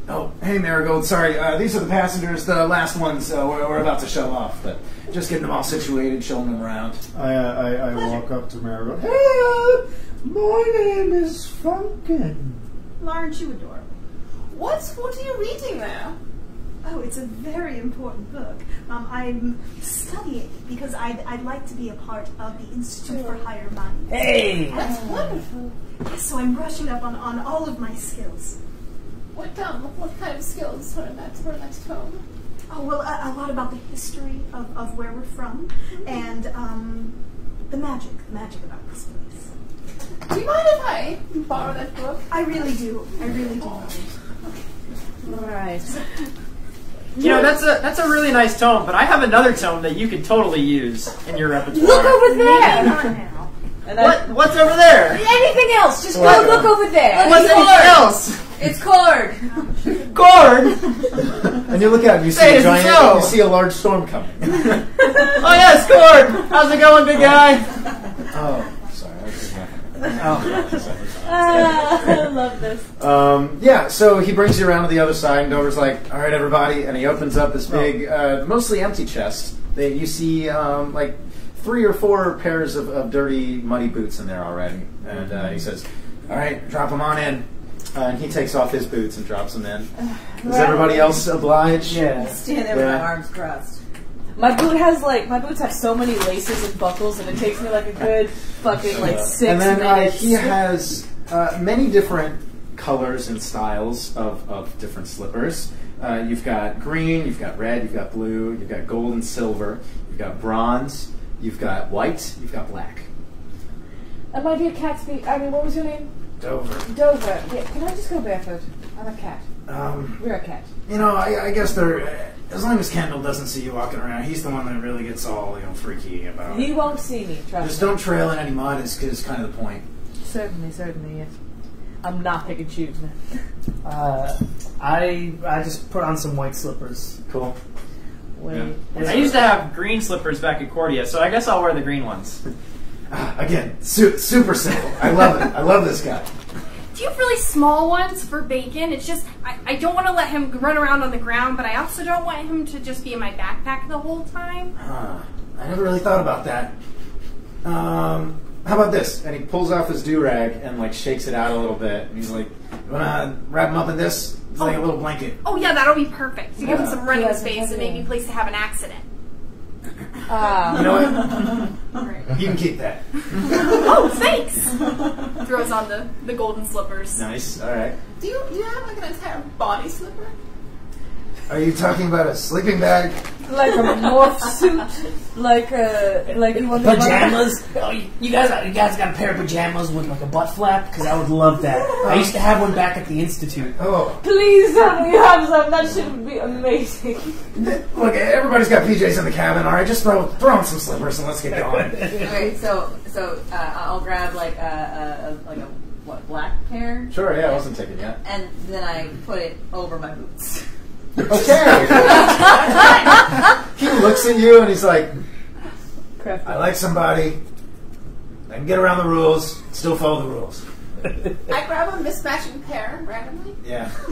Oh, hey Marigold. Sorry, uh, these are the passengers, the last ones. Uh, we're, we're about to show off, but just getting them all situated, showing them around. I, uh, I, I walk up to Marigold. Hey, my name is Funkin. Aren't you adorable? What's what are you reading there? Oh, it's a very important book. Um, I'm studying because I'd, I'd like to be a part of the Institute for Higher Minds. Hey, That's wonderful. Yes, So I'm brushing up on, on all of my skills. What um what kind of skills for that for next home? Oh, well, a, a lot about the history of, of where we're from and um, the magic, the magic about this place. Do you mind if I borrow that book? I really do. I really do. Alright. You know, that's a that's a really nice tone, but I have another tone that you could totally use in your repertoire. Look over there! Not now. And I, What what's over there? Anything else? Just What? go look over there. What's anything else? It's Kord. Kord. And you look out and you see Say, a it giant, so? you see a large storm coming. Oh yes, Kord. How's it going, big guy? oh, sorry. I was just- Ah, I love this. Um, yeah, so he brings you around to the other side, and Dover's like, "All right, everybody," and he opens up this big, uh, mostly empty chest. That you see, um, like three or four pairs of, of dirty, muddy boots in there already, and uh, he says, "All right, drop them on in." Uh, and he takes off his boots and drops them in. Does everybody else oblige? Yeah. Stand there with Yeah. my arms crossed. my boot has like my boots have so many laces and buckles, and it takes me like a good fucking like six and then uh, minutes. he has uh, many different colors and styles of, of different slippers. Uh, you've got green, you've got red, you've got blue, you've got gold and silver, you've got bronze, you've got white, you've got black. And my dear Catsby, I mean, what was your name? Dover. Dover. Yeah, can I just go barefoot? I'm a cat. Um, We're a cat. you know, I, I guess they're. As long as Kendall doesn't see you walking around, he's the one that really gets all you know freaky about. He it. won't see me. Trust Just me. don't trail in any mud. Is, is kind of the point. Certainly, certainly, yes. I'm not picking shoes, man. Uh, I I just put on some white slippers. Cool. Wait. I used to have green slippers back at Cordia, so I guess I'll wear the green ones. Ah, again, su- super simple. I love it. I love this guy. Do you have really small ones for bacon? It's just I, I don't want to let him run around on the ground, but I also don't want him to just be in my backpack the whole time. Huh. I never really thought about that. Um, How about this? And he pulls off his do rag and like shakes it out a little bit. And he's like, you wanna wrap him up in this? It's like a little blanket. Oh yeah, that'll be perfect. To give him some running Yeah, space and maybe place to have an accident. You know what? You can keep that. oh, thanks. Throws on the, the golden slippers. nice. All right. Do you do you have like an entire body slipper? Are you talking about a sleeping bag? like a morph suit, like a like you want Pajamas. Oh, you you guys, you guys got a pair of pajamas with like a butt flap? Because I would love that. I used to have one back at the institute. Oh, Please tell me you have some. That should be amazing. look, everybody's got PJs in the cabin. All right, just throw throw on some slippers and let's get going. Okay, so so uh, I'll grab like a, a, a like a what black pair, Sure. Yeah, I wasn't taken yet. and then I put it over my boots. Okay. he looks at you and he's like, I like somebody. I can get around the rules, still follow the rules. I grab a mismatching pair randomly. Yeah.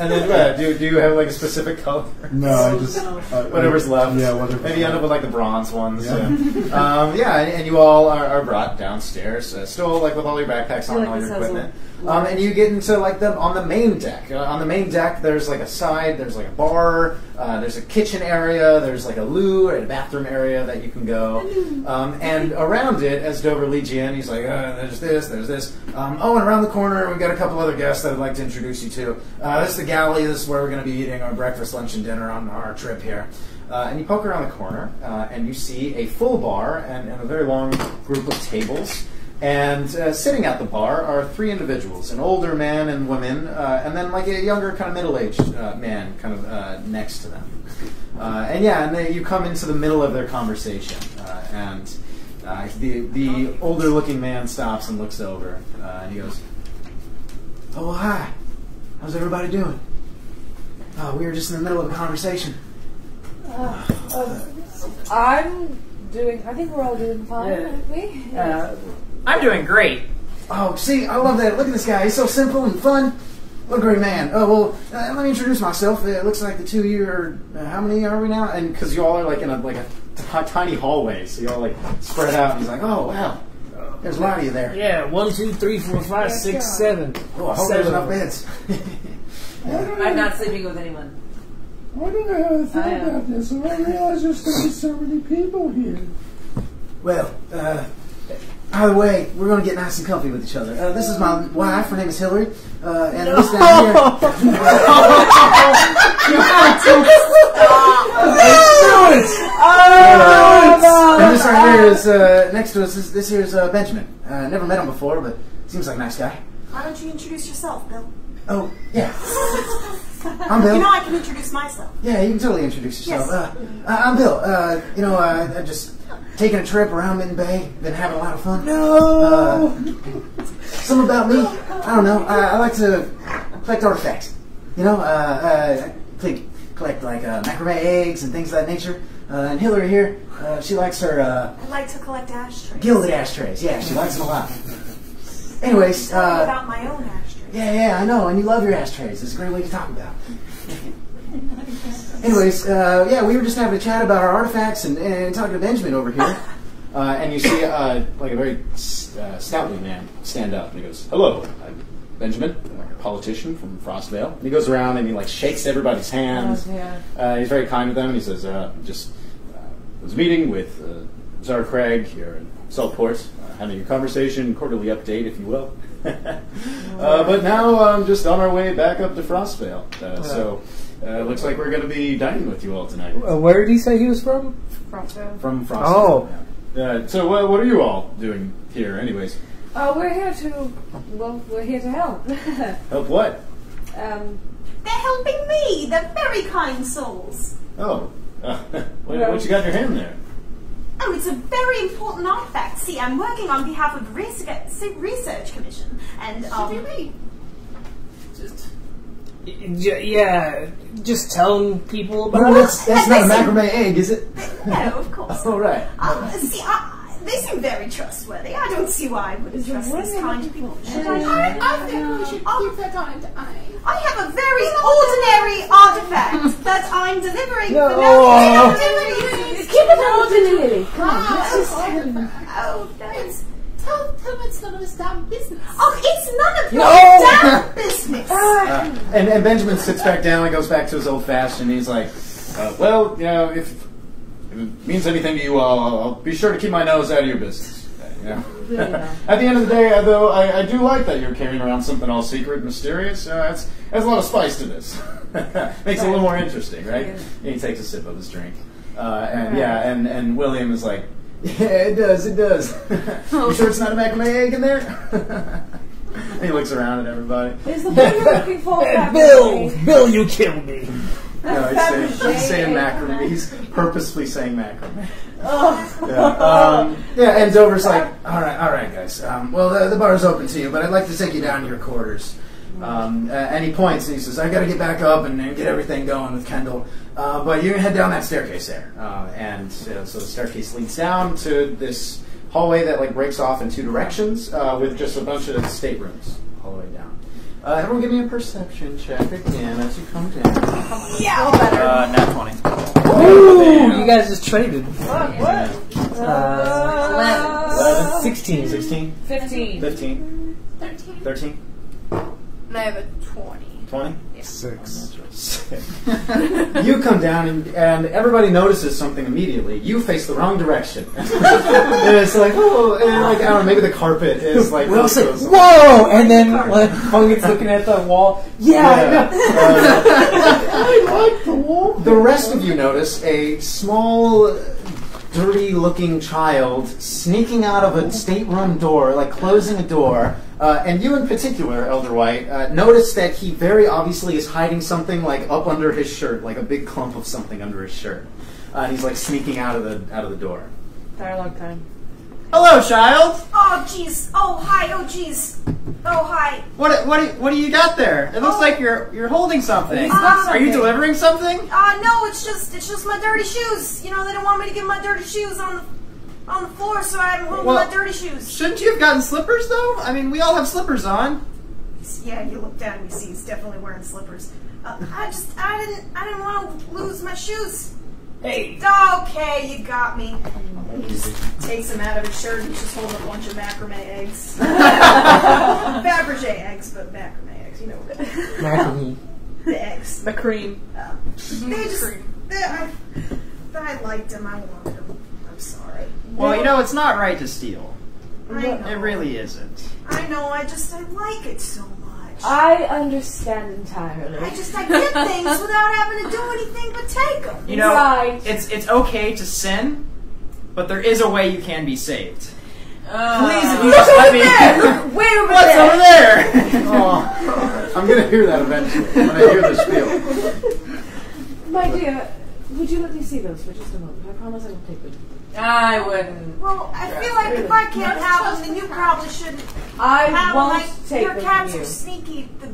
and then uh, do do you have like a specific color? No, I just I- Whatever's left. Yeah, whatever. Maybe you end up with like the bronze ones. Yeah. Yeah, um, yeah and, and you all are, are brought downstairs, uh, still like with all your backpacks on, feel and all your equipment. a Um, and you get into like the on the main deck. Uh, on the main deck, there's like a side, there's like a bar, uh, there's a kitchen area, there's like a loo and a bathroom area that you can go. Um, and around it, as Dover leads you in, he's like, uh, "There's this, there's this." Um, oh, and around the corner, we've got a couple other guests that I'd like to introduce you to. Uh, this is the galley. This is where we're going to be eating our breakfast, lunch, and dinner on our trip here. Uh, and you poke around the corner, uh, and you see a full bar and, and a very long group of tables. And uh, sitting at the bar are three individuals: an older man and woman, uh, and then like a younger, kind of middle-aged uh, man, kind of uh, next to them. Uh, and yeah, and they, you come into the middle of their conversation, uh, and uh, the the older-looking man stops and looks over, uh, and he goes, Oh, well, hi. How's everybody doing? Oh, we were just in the middle of a conversation. I'm doing. I think we're all doing fine, Yeah. aren't we? Uh, I'm doing great. Oh, see, I love that. Look at this guy. He's so simple and fun. What a great man. Oh, well, uh, let me introduce myself. Uh, It looks like the two of you are, uh, how many are we now? and because you all are like in a like a t- tiny hallway, so you all like spread out. And he's like, Oh, wow. There's a lot of you there. yeah, one, two, three, four, five, six, seven. Oh, I hope there's Seven. enough beds. I'm not sleeping with anyone. Why did I ever think I am. about this? And I realized there's going to be so many people here. Well, uh, either way, we're going to get nice and comfy with each other. Uh, this is my wife. Her name is Hillary. Uh, and this down here. Oh, And this right here is uh, next to us. This, this here is uh, Benjamin. Uh, never met him before, but seems like a nice guy. Why don't you introduce yourself, Bill? Oh yeah, I'm Bill. You know I can introduce myself. Yeah, you can totally introduce yourself. Yes. Uh, uh, I'm Bill. Uh, you know, uh, I'm just taking a trip around Mitton Bay. Been having a lot of fun. No. Uh, some about me. I don't know. I, I like to collect artifacts. You know, uh, uh, I collect, collect like uh, macrame eggs and things of that nature. Uh, and Hillary here, uh, she likes her uh, I like to collect ashtrays. gilded ashtrays. Yeah, she likes them a lot. Anyways, uh, about my own ashtrays. yeah, yeah, I know, and you love your ashtrays. It's a great way to talk about. Anyways, uh, yeah, we were just having a chat about our artifacts and, and talking to Benjamin over here. Uh, and you see, uh, like a very uh, stoutly man stand up, and he goes, "Hello, I'm Benjamin, a politician from Frostvale." And he goes around and he like shakes everybody's hands. Oh, yeah. Uh, he's very kind to them. He says, uh, "Just uh, was meeting with uh, Czar Craig here in Saltport, uh, having a conversation, quarterly update, if you will." uh, but now I'm just on our way back up to Frostvale. Uh, so uh, looks like we're going to be dining with you all tonight Uh, where did he say he was from? from Frostvale. Oh. Uh, so what, what are you all doing here, anyways? Oh, we're here to. Well, we're here to help. Help what? um, They're helping me. They're very kind souls. Oh, uh, what, what you got in your hand there? Oh, it's a very important artifact. See, I'm working on behalf of the Research, Research Commission, and um, J- yeah, just telling people about No, that's, that's not a macrame egg, is it? no, of course. Oh, right. Uh, see, I, they seem very trustworthy. I don't see why I wouldn't trust these kind of people. Should I? I think we should keep that on eye. I have a very ordinary artifact that I'm delivering No. for no activities. keep it ordinary. Come on, let's just. Oh, thanks. Tell, tell them it's none of this damn business. Oh, it's none of your No. damn business. Uh, and, and Benjamin sits back down and goes back to his old fashioned. He's like, uh, well, you know, if, if it means anything to you all, I'll, I'll be sure to keep my nose out of your business. You know? At the end of the day, uh, though, I, I do like that you're carrying around something all secret and mysterious. Uh, that's, adds a lot of spice to this. Makes it a little more interesting, right? And he takes a sip of his drink. Uh, and yeah, and, and William is like, yeah, it does, it does. you sure it's not a macrame egg in there? He looks around at everybody. Is the boy you're looking for? Hey, Bill, Bill, you killed me. No, he's saying, he's saying macrame. He's purposefully saying macrame. Yeah. Um, yeah, and Dover's like, all right, all right, guys. Um, well, the, the bar's open to you, but I'd like to take you down to your quarters. Um, uh, and he points and he says, I got to get back up and, and get everything going with Kendall. Uh, but you're going to head down that staircase there. Uh, and uh, so the staircase leads down to this hallway that like breaks off in two directions uh, with just a bunch of staterooms all the way down. Uh, everyone give me a perception check again as you come down. Yeah, all better. Uh, nat 20. Ooh, you guys just traded. Yeah. Uh, 16. 16, 15. 15, 13. 13, And I have a 20. 20. Six. you come down and, and everybody notices something immediately. You face the wrong direction. and it's like, oh, and like, I don't know, maybe the carpet is like. We all say, whoa! And then like, Fungus looking at the wall. Yeah, I know. I like the wall. The rest of you notice a small, dirty-looking child sneaking out of a stateroom door, like closing a door. Uh, and you, in particular, Elder White, uh, notice that he very obviously is hiding something like up under his shirt, like a big clump of something under his shirt. Uh, and he's like sneaking out of the out of the door. Dialogue time. Hello, child. Oh, jeez. Oh, hi. Oh, jeez. Oh, hi. What what do you, what do you got there? It looks Oh. like you're you're holding something. He's got Are you delivering something? Uh, no, it's just it's just my dirty shoes. You know, they don't want me to get my dirty shoes on the on the floor, so I'm holding Well- my dirty shoes. Shouldn't you have gotten slippers though? I mean, we all have slippers on. Yeah, you look down, and you see he's definitely wearing slippers. Uh, I just I didn't I didn't want to lose my shoes. Hey, Okay, you got me. He just takes them out of his shirt and he's just holding a bunch of macrame eggs. Fabergé eggs, but macrame eggs, you know what Macaroni. the eggs. The cream. Um, they just, they, I, I liked them. I wanted them. I'm. Well, you know, it's not right to steal. I know. It really isn't. I know. I just I like it so much. I understand entirely. I just I get things without having to do anything but take them. You know, Right. it's it's okay to sin, but there is a way you can be saved. Uh, Please, if you just let me. Way over What's there. over there? Oh, I'm gonna hear that eventually when I hear the spiel. My dear, would you let me see those for just a moment? I promise I will take them. I wouldn't. Well, I feel like if I can't have them, then you probably shouldn't I have them. won't Like, take your them cats from are sneaky. The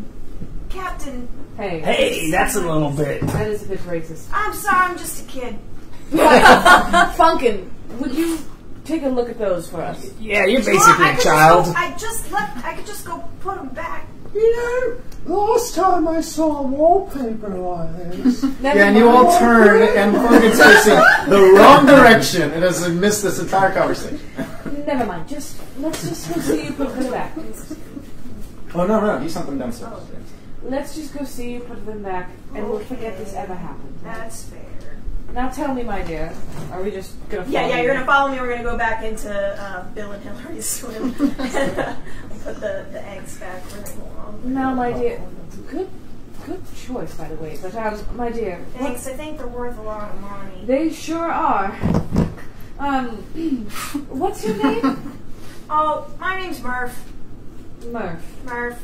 captain. Hey, hey, that's a little bit. That is a bit racist. I'm sorry, I'm just a kid. Funkin, would you take a look at those for us? Yeah, you're Well, basically I a could child. Just I just left. I could just go put them back. You know, last time I saw wallpaper like this, Yeah, and you all turn, and Funkin's facing the wrong direction and has missed this entire conversation. Never mind. Just let's just go see you put them back. Oh no, no, do something downstairs. Let's just go see you put them back, and we'll forget this ever happened. That's fair. Now tell me, my dear, are we just gonna? Yeah, follow yeah, you? you're gonna follow me. We're gonna go back into uh, Bill and Hillary's swim and uh, put the, the eggs back where they belong. Now, my dear, good, good choice, by the way. But um, my dear, what- Thanks. I think they're worth a lot of money. they sure are. Um, what's your name? Oh, my name's Murph. Murph. Murph.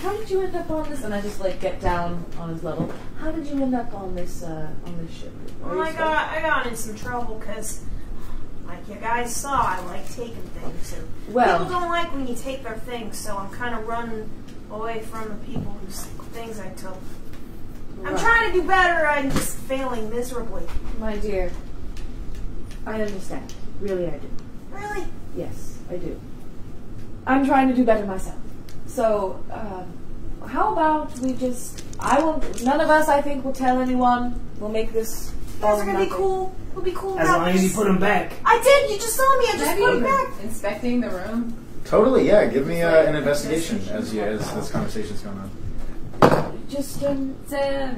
How did you end up on this? And I just like get down on his level. How did you end up on this uh, on this ship? Well, I got I got in some trouble because, like you guys saw, I like taking things, and Well- people don't like when you take their things. So I'm kind of running away from the people whose things I took. I'm trying to do better. I'm just failing miserably. My dear, I understand. Really, I do. Really? Yes, I do. I'm trying to do better myself. So, um, how about we just? I won't. None of us, I think, will tell anyone. We'll make this. You guys are gonna be cool. We'll be cool As about long as you this. put them back. I did. You just saw me. I just Maybe put them back. inspecting the room. Totally, yeah. Give me uh, an investigation as you, as this conversation's going on. Just um, uh,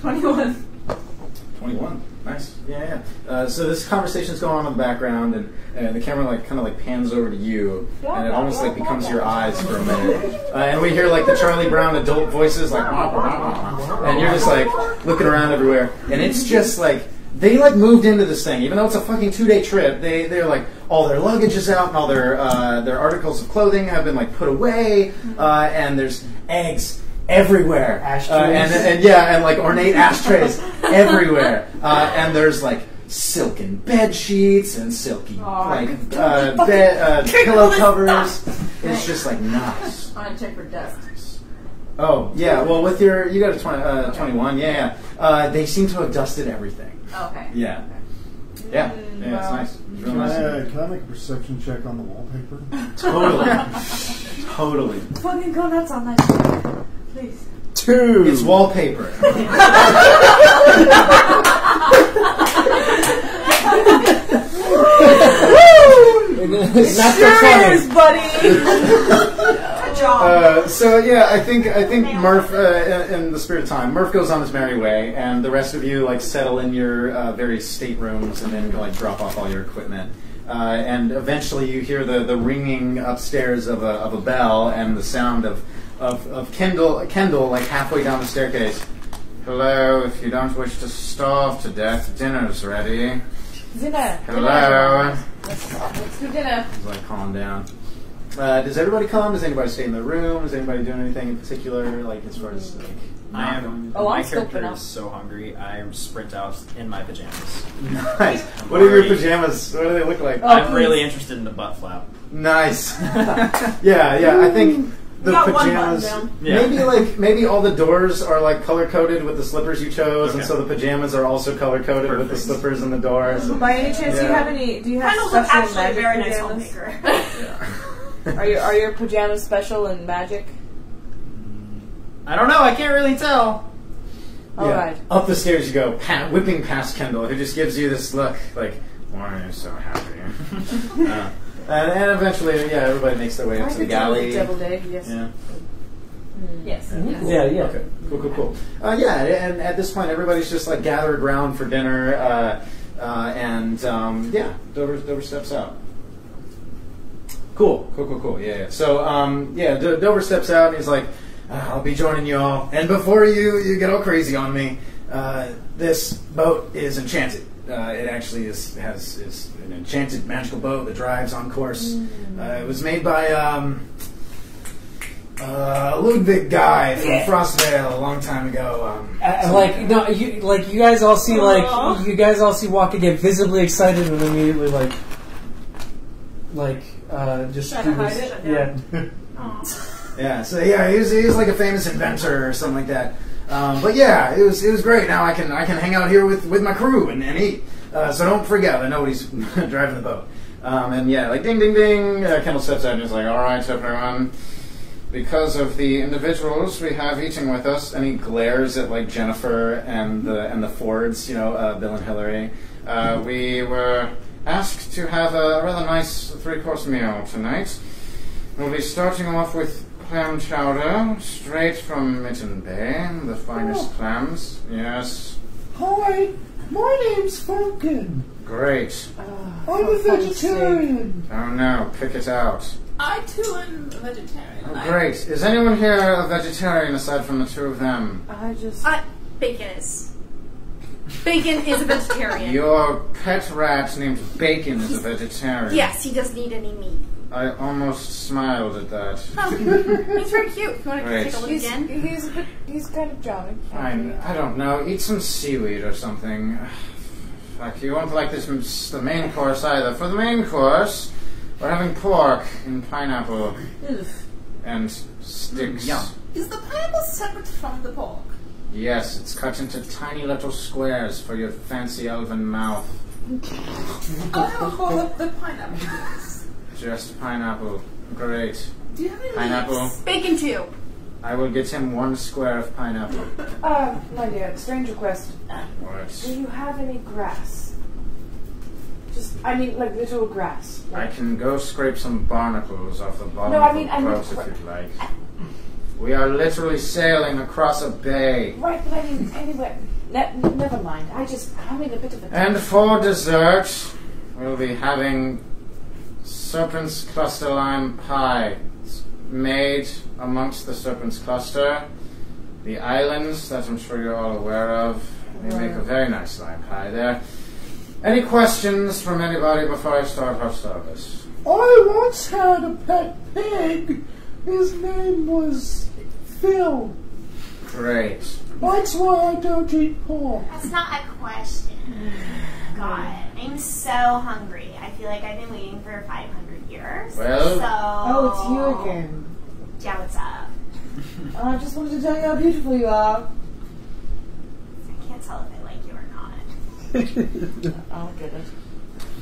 Twenty-one. Twenty-one. Nice. Yeah, yeah. Uh, so this conversation's going on in the background, and, and the camera like kind of like pans over to you, and it almost like becomes your eyes for a minute. Uh, and we hear like the Charlie Brown adult voices, like, and you're just like looking around everywhere, and it's just like they like moved into this thing, even though it's a fucking two day trip. They they're like all their luggage is out, and all their uh, their articles of clothing have been like put away, uh, and there's eggs everywhere, Ashtrays. Uh, and and yeah, and like ornate ashtrays everywhere, uh, and there's like silken bed sheets and silky like uh, bed, uh, pillow covers. It's just like nice. I want to check for dust. Oh yeah, well with your you got a 20, uh, 21, yeah, yeah. Uh, they seem to have dusted everything. Okay. Yeah, yeah, yeah. It's nice. It's real can I, nice. uh, can I make a perception check on the wallpaper? Totally, totally. fucking go nuts on that. Please. Two. It's wallpaper. Not so funny. Good job. Uh, so yeah, I think I think Murph, uh, in, in the spirit of time, Murph goes on his merry way, and the rest of you like settle in your uh, various staterooms, and then like drop off all your equipment. Uh, and eventually, you hear the, the ringing upstairs of a, of a bell, and the sound of of, of Kendall Kendall like halfway down the staircase. Hello, if you don't wish to starve to death, dinner's ready. Dinner. Hello. Let's, let's do dinner. He's like, calm down. Uh, does everybody come? Does anybody stay in the room? Is anybody doing anything in particular, like as far as like? I am. Oh, my I'm character scoping out. is so hungry. I am sprint out in my pajamas. Nice. What are your pajamas? What do they look like? Oh, I'm please. really interested in the butt flap. Nice. yeah, yeah. I think the got pajamas. button down. Yeah. Maybe like maybe all the doors are like color coded with the slippers you chose, and so the pajamas are also color coded with the slippers and the doors. By any chance, do you have any? Do you have Kendall's an special actually magic very nice pajamas? homemaker. Are your are your pajamas special in magic? I don't know. I can't really tell. All Yeah. right. Up the stairs you go, pa- whipping past Kendall, who just gives you this look like, "Why are you so happy?" uh, and, and eventually, yeah, everybody makes their way up to the galley. Double day. Yes. Yeah. Yes. Yeah, yeah. Okay. Cool, cool, cool. Uh, yeah, and at this point, everybody's just like gathered around for dinner, uh, uh, and um, yeah, Dover, Dover steps out. Cool, cool, cool, cool. Yeah, yeah. So, um, yeah, Do- Dover steps out and he's like, uh, "I'll be joining you all." And before you you get all crazy on me, uh, this boat is enchanted. Uh, it actually is has is an enchanted magical boat that drives on course. Uh, it was made by um, uh, Ludwig guy from Frostvale a long time ago. Um, Uh, so- like no, you like you guys all see like you guys all see Walker get visibly excited and immediately like like uh, just Try do to hide this- it? Yeah. Yeah, so yeah, he was, he was like a famous inventor or something like that. Um, but yeah, it was it was great. Now I can I can hang out here with, with my crew and, and eat. Uh, so don't freak out. I know he's driving the boat. Um, and yeah, like ding ding ding. Uh, Kendall steps out and is like, "All right, everyone." Because of the individuals we have eating with us, and he glares at like Jennifer and the and the Fords, you know, uh, Bill and Hillary. Uh, we were asked to have a rather nice three-course meal tonight. We'll be starting off with clam chowder, straight from Mitton Bay, the finest clams. Yes, Hi, my name's Funkin. great. I'm a vegetarian. Oh no, pick it out. I too am a vegetarian. Oh, great. Is anyone here a vegetarian aside from the two of them? I just. Uh, bacon is. Bacon is a vegetarian. Your pet rat named Bacon is a vegetarian. yes, he doesn't eat any meat. I almost smiled at that. Oh, he's very cute. You want to Right. take a look He's, again? he's, a bit, he's kind of charming. Fine. I don't know. Eat some seaweed or something. Fuck, you won't like this the main course either. For the main course, we're having pork and pineapple and mm, sticks. Yum. Is the pineapple separate from the pork? Yes, it's cut into tiny little squares for your fancy elven mouth. I'll hold up the pineapple. Please. Just pineapple. Great. Do you have any Pineapple. Bacon too. I will get him one square of pineapple. Uh, my dear, strange request. What? Do you have any grass? Just, I mean, like literal grass. I can go scrape some barnacles off the bottom No, I of mean, the I mean- boat if you'd like. We are literally sailing across a bay. Right, but I mean, anyway, ne- never mind. I just, I'm in a bit of a. And for dessert, we'll be having serpent's cluster lime pie. It's made amongst the serpent's cluster. The islands that I'm sure you're all aware of. They make a very nice lime pie there. Any questions from anybody before I start our service? I once had a pet pig. His name was Phil. Great. That's why I don't eat pork. That's not a question. God, I'm so hungry. I feel like I've been waiting for 500 years. Well- so Oh, it's you again. Yeah, what's up? I just wanted to tell you how beautiful you are. I can't tell if I like you or not. I'll get it.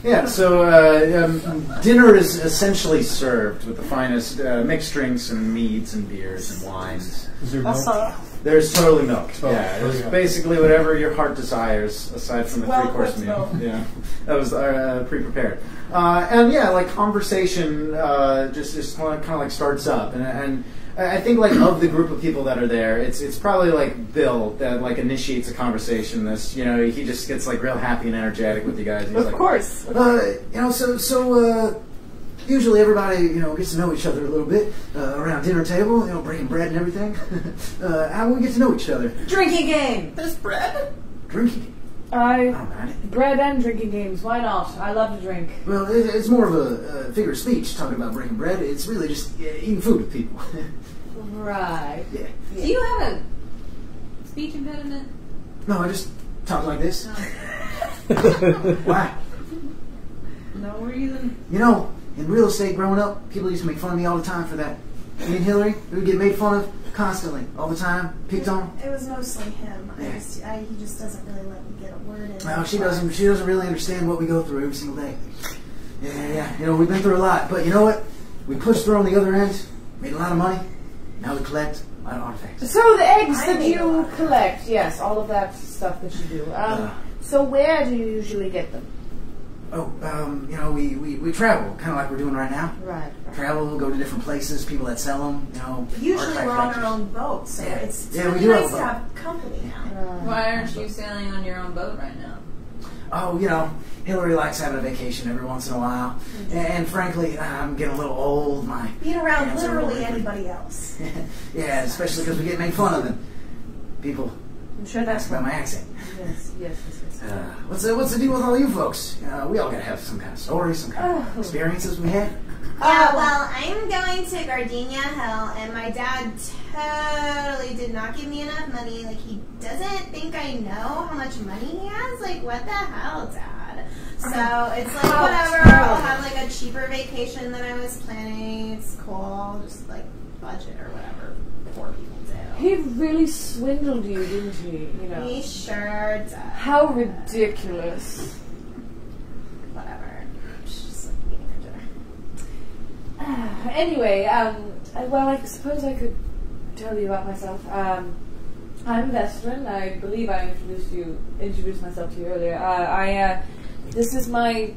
Yeah, so uh, um, dinner is essentially served with the finest uh, mixed drinks and meads and beers and wines. Is there milk? Not. There's totally milk. Oh, yeah, it's yeah. basically whatever your heart desires, aside from the Well three course meal. milk. Yeah, that was uh, pre-prepared. Uh, and yeah, like conversation uh, just just kind of like starts up, and and I I think like of the group of people that are there, it's it's probably like Bill that like initiates a conversation. This you know he just gets like real happy and energetic with you guys. He's Of like, course. uh, you know, so so uh, usually everybody you know gets to know each other a little bit uh, around dinner table, you know, breaking bread and everything. uh, how do we get to know each other? Drinking game. There's bread? Drinking. I. I don't mind it. Bread and drinking games. Why not? I love to drink. Well, it, it's more of a uh, figure of speech talking about breaking bread. It's really just uh, eating food with people. Right. yeah. Do you have a speech impediment? No, I just talk like this. No. Why? No reason. You know, in real estate growing up, people used to make fun of me all the time for that. Me and Hillary, we would get made fun of constantly, all the time, picked on. It was mostly him. I Yeah. just, I, he just doesn't really let me get a word in. Well, she doesn't. She doesn't really understand what we go through every single day. Yeah, yeah, yeah. You know, we've been through a lot, but you know what? We pushed through on the other end, made a lot of money. Now we collect a lot of artifacts. So the eggs I that you collect, yes, all of that stuff that you do. Um, Uh. so where do you usually get them? Oh, um, you know, we, we, we travel, kind of like we're doing right now. Right. Travel, go to different places, people that sell them. You know, Usually we're on our own boat, so Yeah. it's, it's Yeah, we really do have nice a to have company now. Uh, Why aren't you sailing on your own boat right now? Oh, you know, Hillary likes having a vacation every once in a while. And, frankly, I'm getting a little old. My Being around hands are literally rolling. anybody else. yeah, especially because we get made fun of and people I'm sure Ask about my accent. Yes, yes, yes, yes. Uh, what's the, what's the deal with all you folks? Uh, we all gotta have some kind of story, some kind of Oh. experiences we had. Yeah, well, I'm going to Gardenia Hill, and my dad totally did not give me enough money. Like, he doesn't think I know how much money he has. Like, what the hell, Dad? So it's like, whatever. I'll have like a cheaper vacation than I was planning. It's cool. Just like budget or whatever poor people do. He really swindled you, didn't he? You know. He sure does. How ridiculous. Whatever. Just like eating her dinner. anyway, um, well, I suppose I could tell you about myself. Um, I'm Vestrin. I believe I introduced you, introduced myself to you earlier. Uh, I, uh, this is my,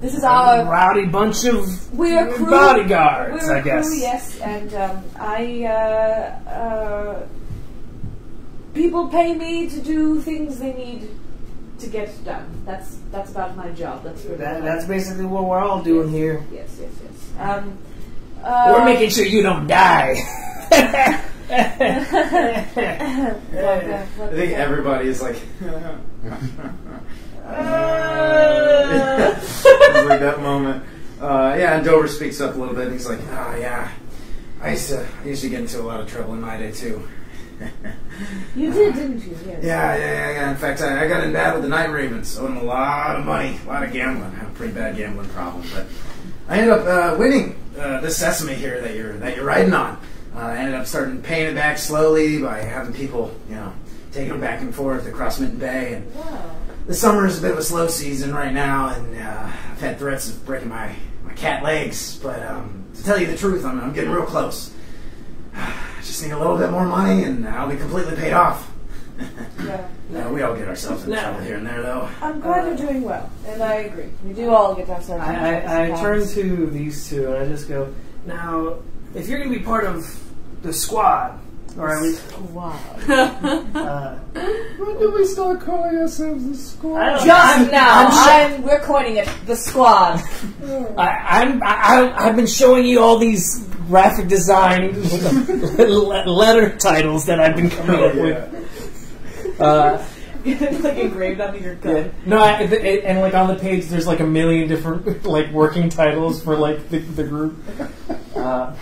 this is our rowdy bunch of we're a crew, bodyguards, We're a I guess. crew, yes, and um, I, uh, uh, people pay me to do things they need to get done. That's that's about my job. That's really That, that's basically what we're all doing here. Yes, yes, yes. Um, uh, We're making sure you don't die. I think everybody is like. like that moment. Uh, yeah, and Dover speaks up a little bit, and he's like, "Oh yeah, I used to, I used to get into a lot of trouble in my day too." You did, didn't you? Yes. Yeah, yeah, yeah, yeah. In fact, I, I got in bad with the Night Ravens, owed them a lot of money, a lot of gambling. I have a pretty bad gambling problem, but I ended up uh, winning uh, this sesame here that you're that you're riding on. Uh, I ended up starting paying it back slowly by having people, you know, taking them back and forth across Mitton Bay. And the summer is a bit of a slow season right now, and uh, I've had threats of breaking my, my cat legs. But um, to tell you the truth, I'm, I'm getting real close. I just need a little bit more money, and I'll be completely paid off. Yeah. Uh, we all get ourselves in No. trouble here and there, though. I'm glad you're doing well, and I agree. We do all get ourselves. in I, trouble I, I sometimes. turn to these two and I just go, now, if you're going to be part of the squad, or at least squad, uh, When do we start calling ourselves the squad? Just I'm- now, I'm I'm, we're coining it the squad. I, I'm, I, I- I've been showing you all these graphic design letter titles that I've been coming up with. Uh, like engraved onto your gun. no, I, it, it- and like on the page, there's like a million different like working titles for like the, the group. Uh,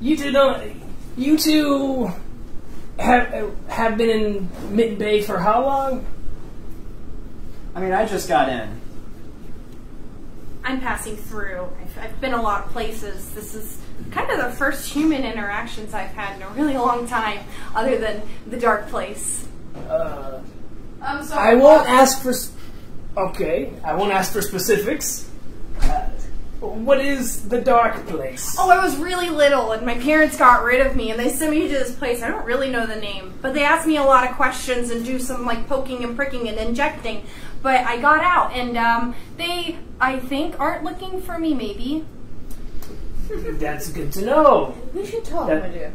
you two don't. You two have have been in Mitton Bay for how long? I mean, I just got in. I'm passing through. I've, I've been a lot of places. This is kind of the first human interactions I've had in a really long time, other than the dark place. Uh, I'm sorry. I won't ask for. s- Okay, I won't ask for specifics. Uh, what is the dark place? Oh, I was really little, and my parents got rid of me, and they sent me to this place. I don't really know the name, but they asked me a lot of questions and do some like poking and pricking and injecting. But I got out, and um, they, I think, aren't looking for me. Maybe. That's good to know. We should talk, That- my dear.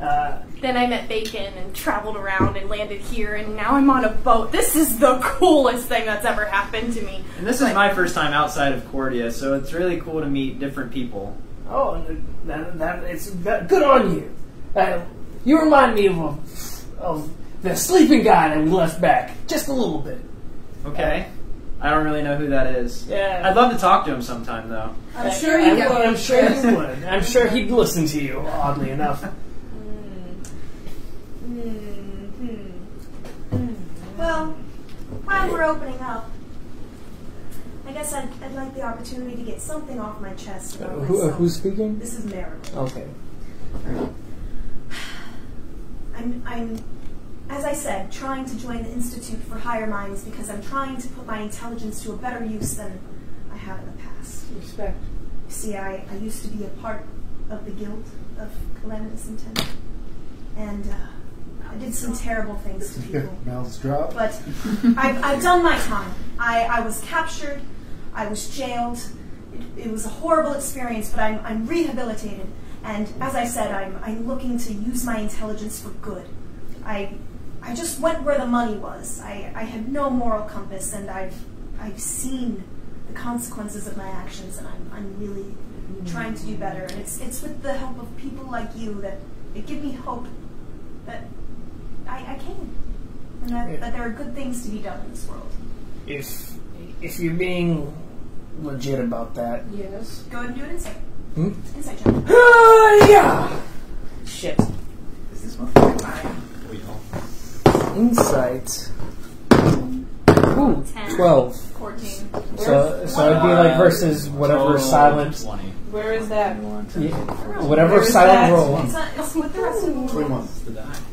Uh, Then I met Bacon and traveled around and landed here, and now I'm on a boat. This is the coolest thing that's ever happened to me. And this is my first time outside of Cordia, so it's really cool to meet different people. oh, that, that it's that, good on you. Uh, you remind me of of the sleeping guy that we left back just a little bit. Okay. I don't really know who that is. Yeah. I'd love to talk to him sometime, though. I'm sure I you would, would. I'm sure you would. I'm sure he'd listen to you. Oddly enough. Well, while we're opening up, I guess I'd, I'd like the opportunity to get something off my chest about Who, uh, myself. who's speaking? This is Marigold. Okay. I'm, I'm, as I said, trying to join the Institute for Higher Minds because I'm trying to put my intelligence to a better use than I have in the past. Respect. You see, I, I used to be a part of the Guild of Calamitous Intent, and uh, I did some terrible things to people. Mouths drop. But I've, I've done my time. I, I was captured. I was jailed. It, it was a horrible experience, but I'm, I'm rehabilitated. And as I said, I'm, I'm looking to use my intelligence for good. I, I just went where the money was. I, I had no moral compass, and I've, I've seen the consequences of my actions, and I'm, I'm really trying to do better. And it's, it's with the help of people like you that it give me hope that I, I came, and that, that there are good things to be done in this world. If if you're being legit about that, Yes. Go ahead and do it inside. Hmm? Insight check. Uh, yeah. Shit. Is this motherfucker Insight. Ooh, Ten. 12. 14. So, so it'd be like versus whatever silent. Where is that? Yeah, whatever Where is silent that? roll. It's, not, it's with the rest of them. 21.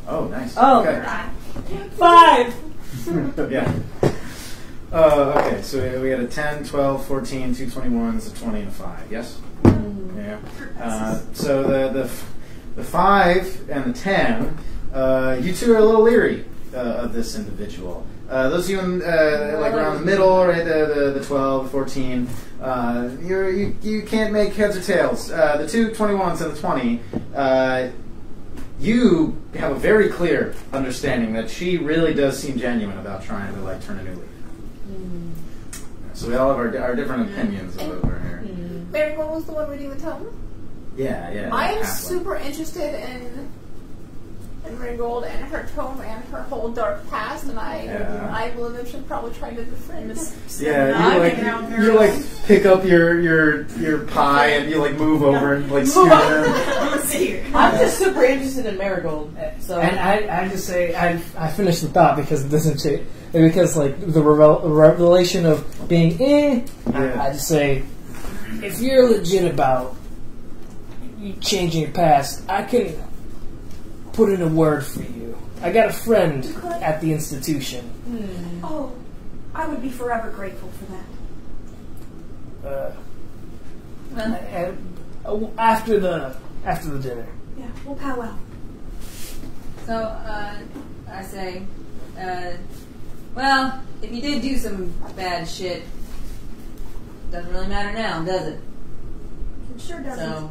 Oh, nice. Oh. Okay. Five. yeah. Uh, okay, so we- had a 10, 12, 14, two 21s, a 20, and a 5, yes? Yeah. Uh, so the, the, the 5 and the 10, uh, you two are a little leery uh, of this individual. Uh, those of you in, uh, like around the middle, right, the, the, the 12, 14, uh, you're, you, you can't make heads or tails. Uh, the two 21s and the 20, uh, you have a very clear understanding that she really does seem genuine about trying to like turn a new leaf. Mm-hmm. So we all have our, our different mm-hmm. opinions of it over here. Mm-hmm. Mary, what was the one reading the tome? Yeah, yeah. I am super interested in in Ringgold and her tome and her whole dark past, and I Yeah. I will eventually probably try to befriend Miss. Yeah, you like you like pick up your your your pie and you like move over and like scoot in. I'm just super interested in Marigold. So And I, I just say I, I finished the thought because it doesn't change because like the revel, revelation of being eh. Yeah. I, I just say if you're legit about you changing your past, I can put in a word for you. I got a friend at the institution. Oh, I would be forever grateful for that. Uh, and, uh, after the after the dinner. Yeah, we'll powwow. So, uh, I say, uh, well, if you did do some bad shit, doesn't really matter now, does it? It sure doesn't. So,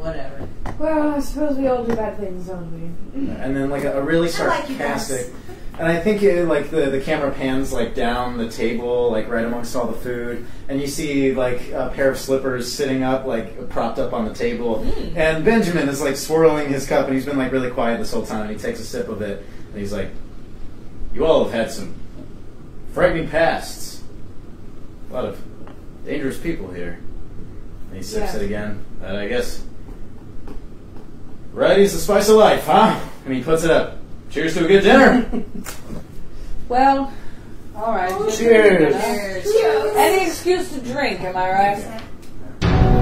whatever. well, I suppose we all do bad things, don't we? and then like a, a really I like sarcastic. and I think it, like the the camera pans like down the table, like right amongst all the food, and you see like a pair of slippers sitting up, like propped up on the table. Hmm. And Benjamin is like swirling his cup, and he's been like really quiet this whole time. And he takes a sip of it, and he's like, "You all have had some frightening pasts. A lot of dangerous people here." And he sips Yeah. it again. And I guess Variety's the spice of life, huh? And he puts it up. Cheers to a good dinner. Well, all right. Oh, just- Cheers. Cheers. Any excuse to drink, am I right?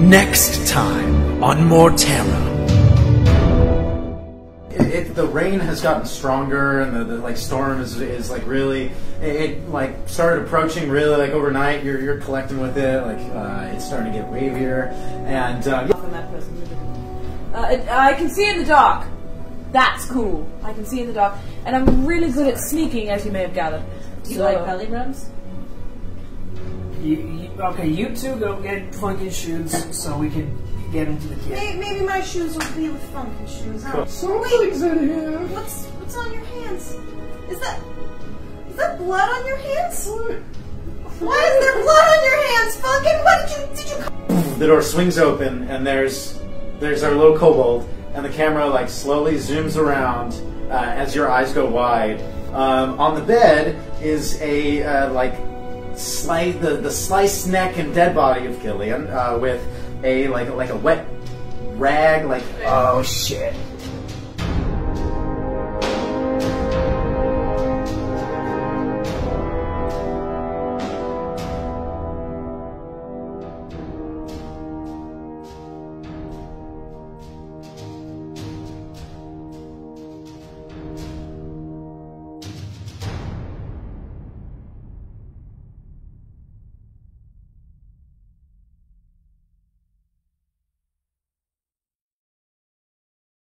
Next time on Mortera. It, it, the rain has gotten stronger, and the, the like storm is, is like really. It, it like started approaching really like overnight. You're you're collecting with it. Like uh, it's starting to get wavier, and uh, From. Uh, it, I can see in the dark. That's cool. I can see in the dark, and I'm really good at sneaking, as you may have gathered. Do you So- like belly rubs? You, you, okay, you two go get funky shoes so we can get into the kit. Maybe, maybe my shoes will be with funky shoes. Huh? Something's in here. What's what's on your hands? Is that is that blood on your hands? What? Why is there blood on your hands, Funkin? What did you did you? the door swings open, and there's there's our little kobold, and the camera like slowly zooms around uh, as your eyes go wide. Um, on the bed is a uh, like slice the, the sliced neck and dead body of Gillian uh, with a like like a wet rag like Oh shit.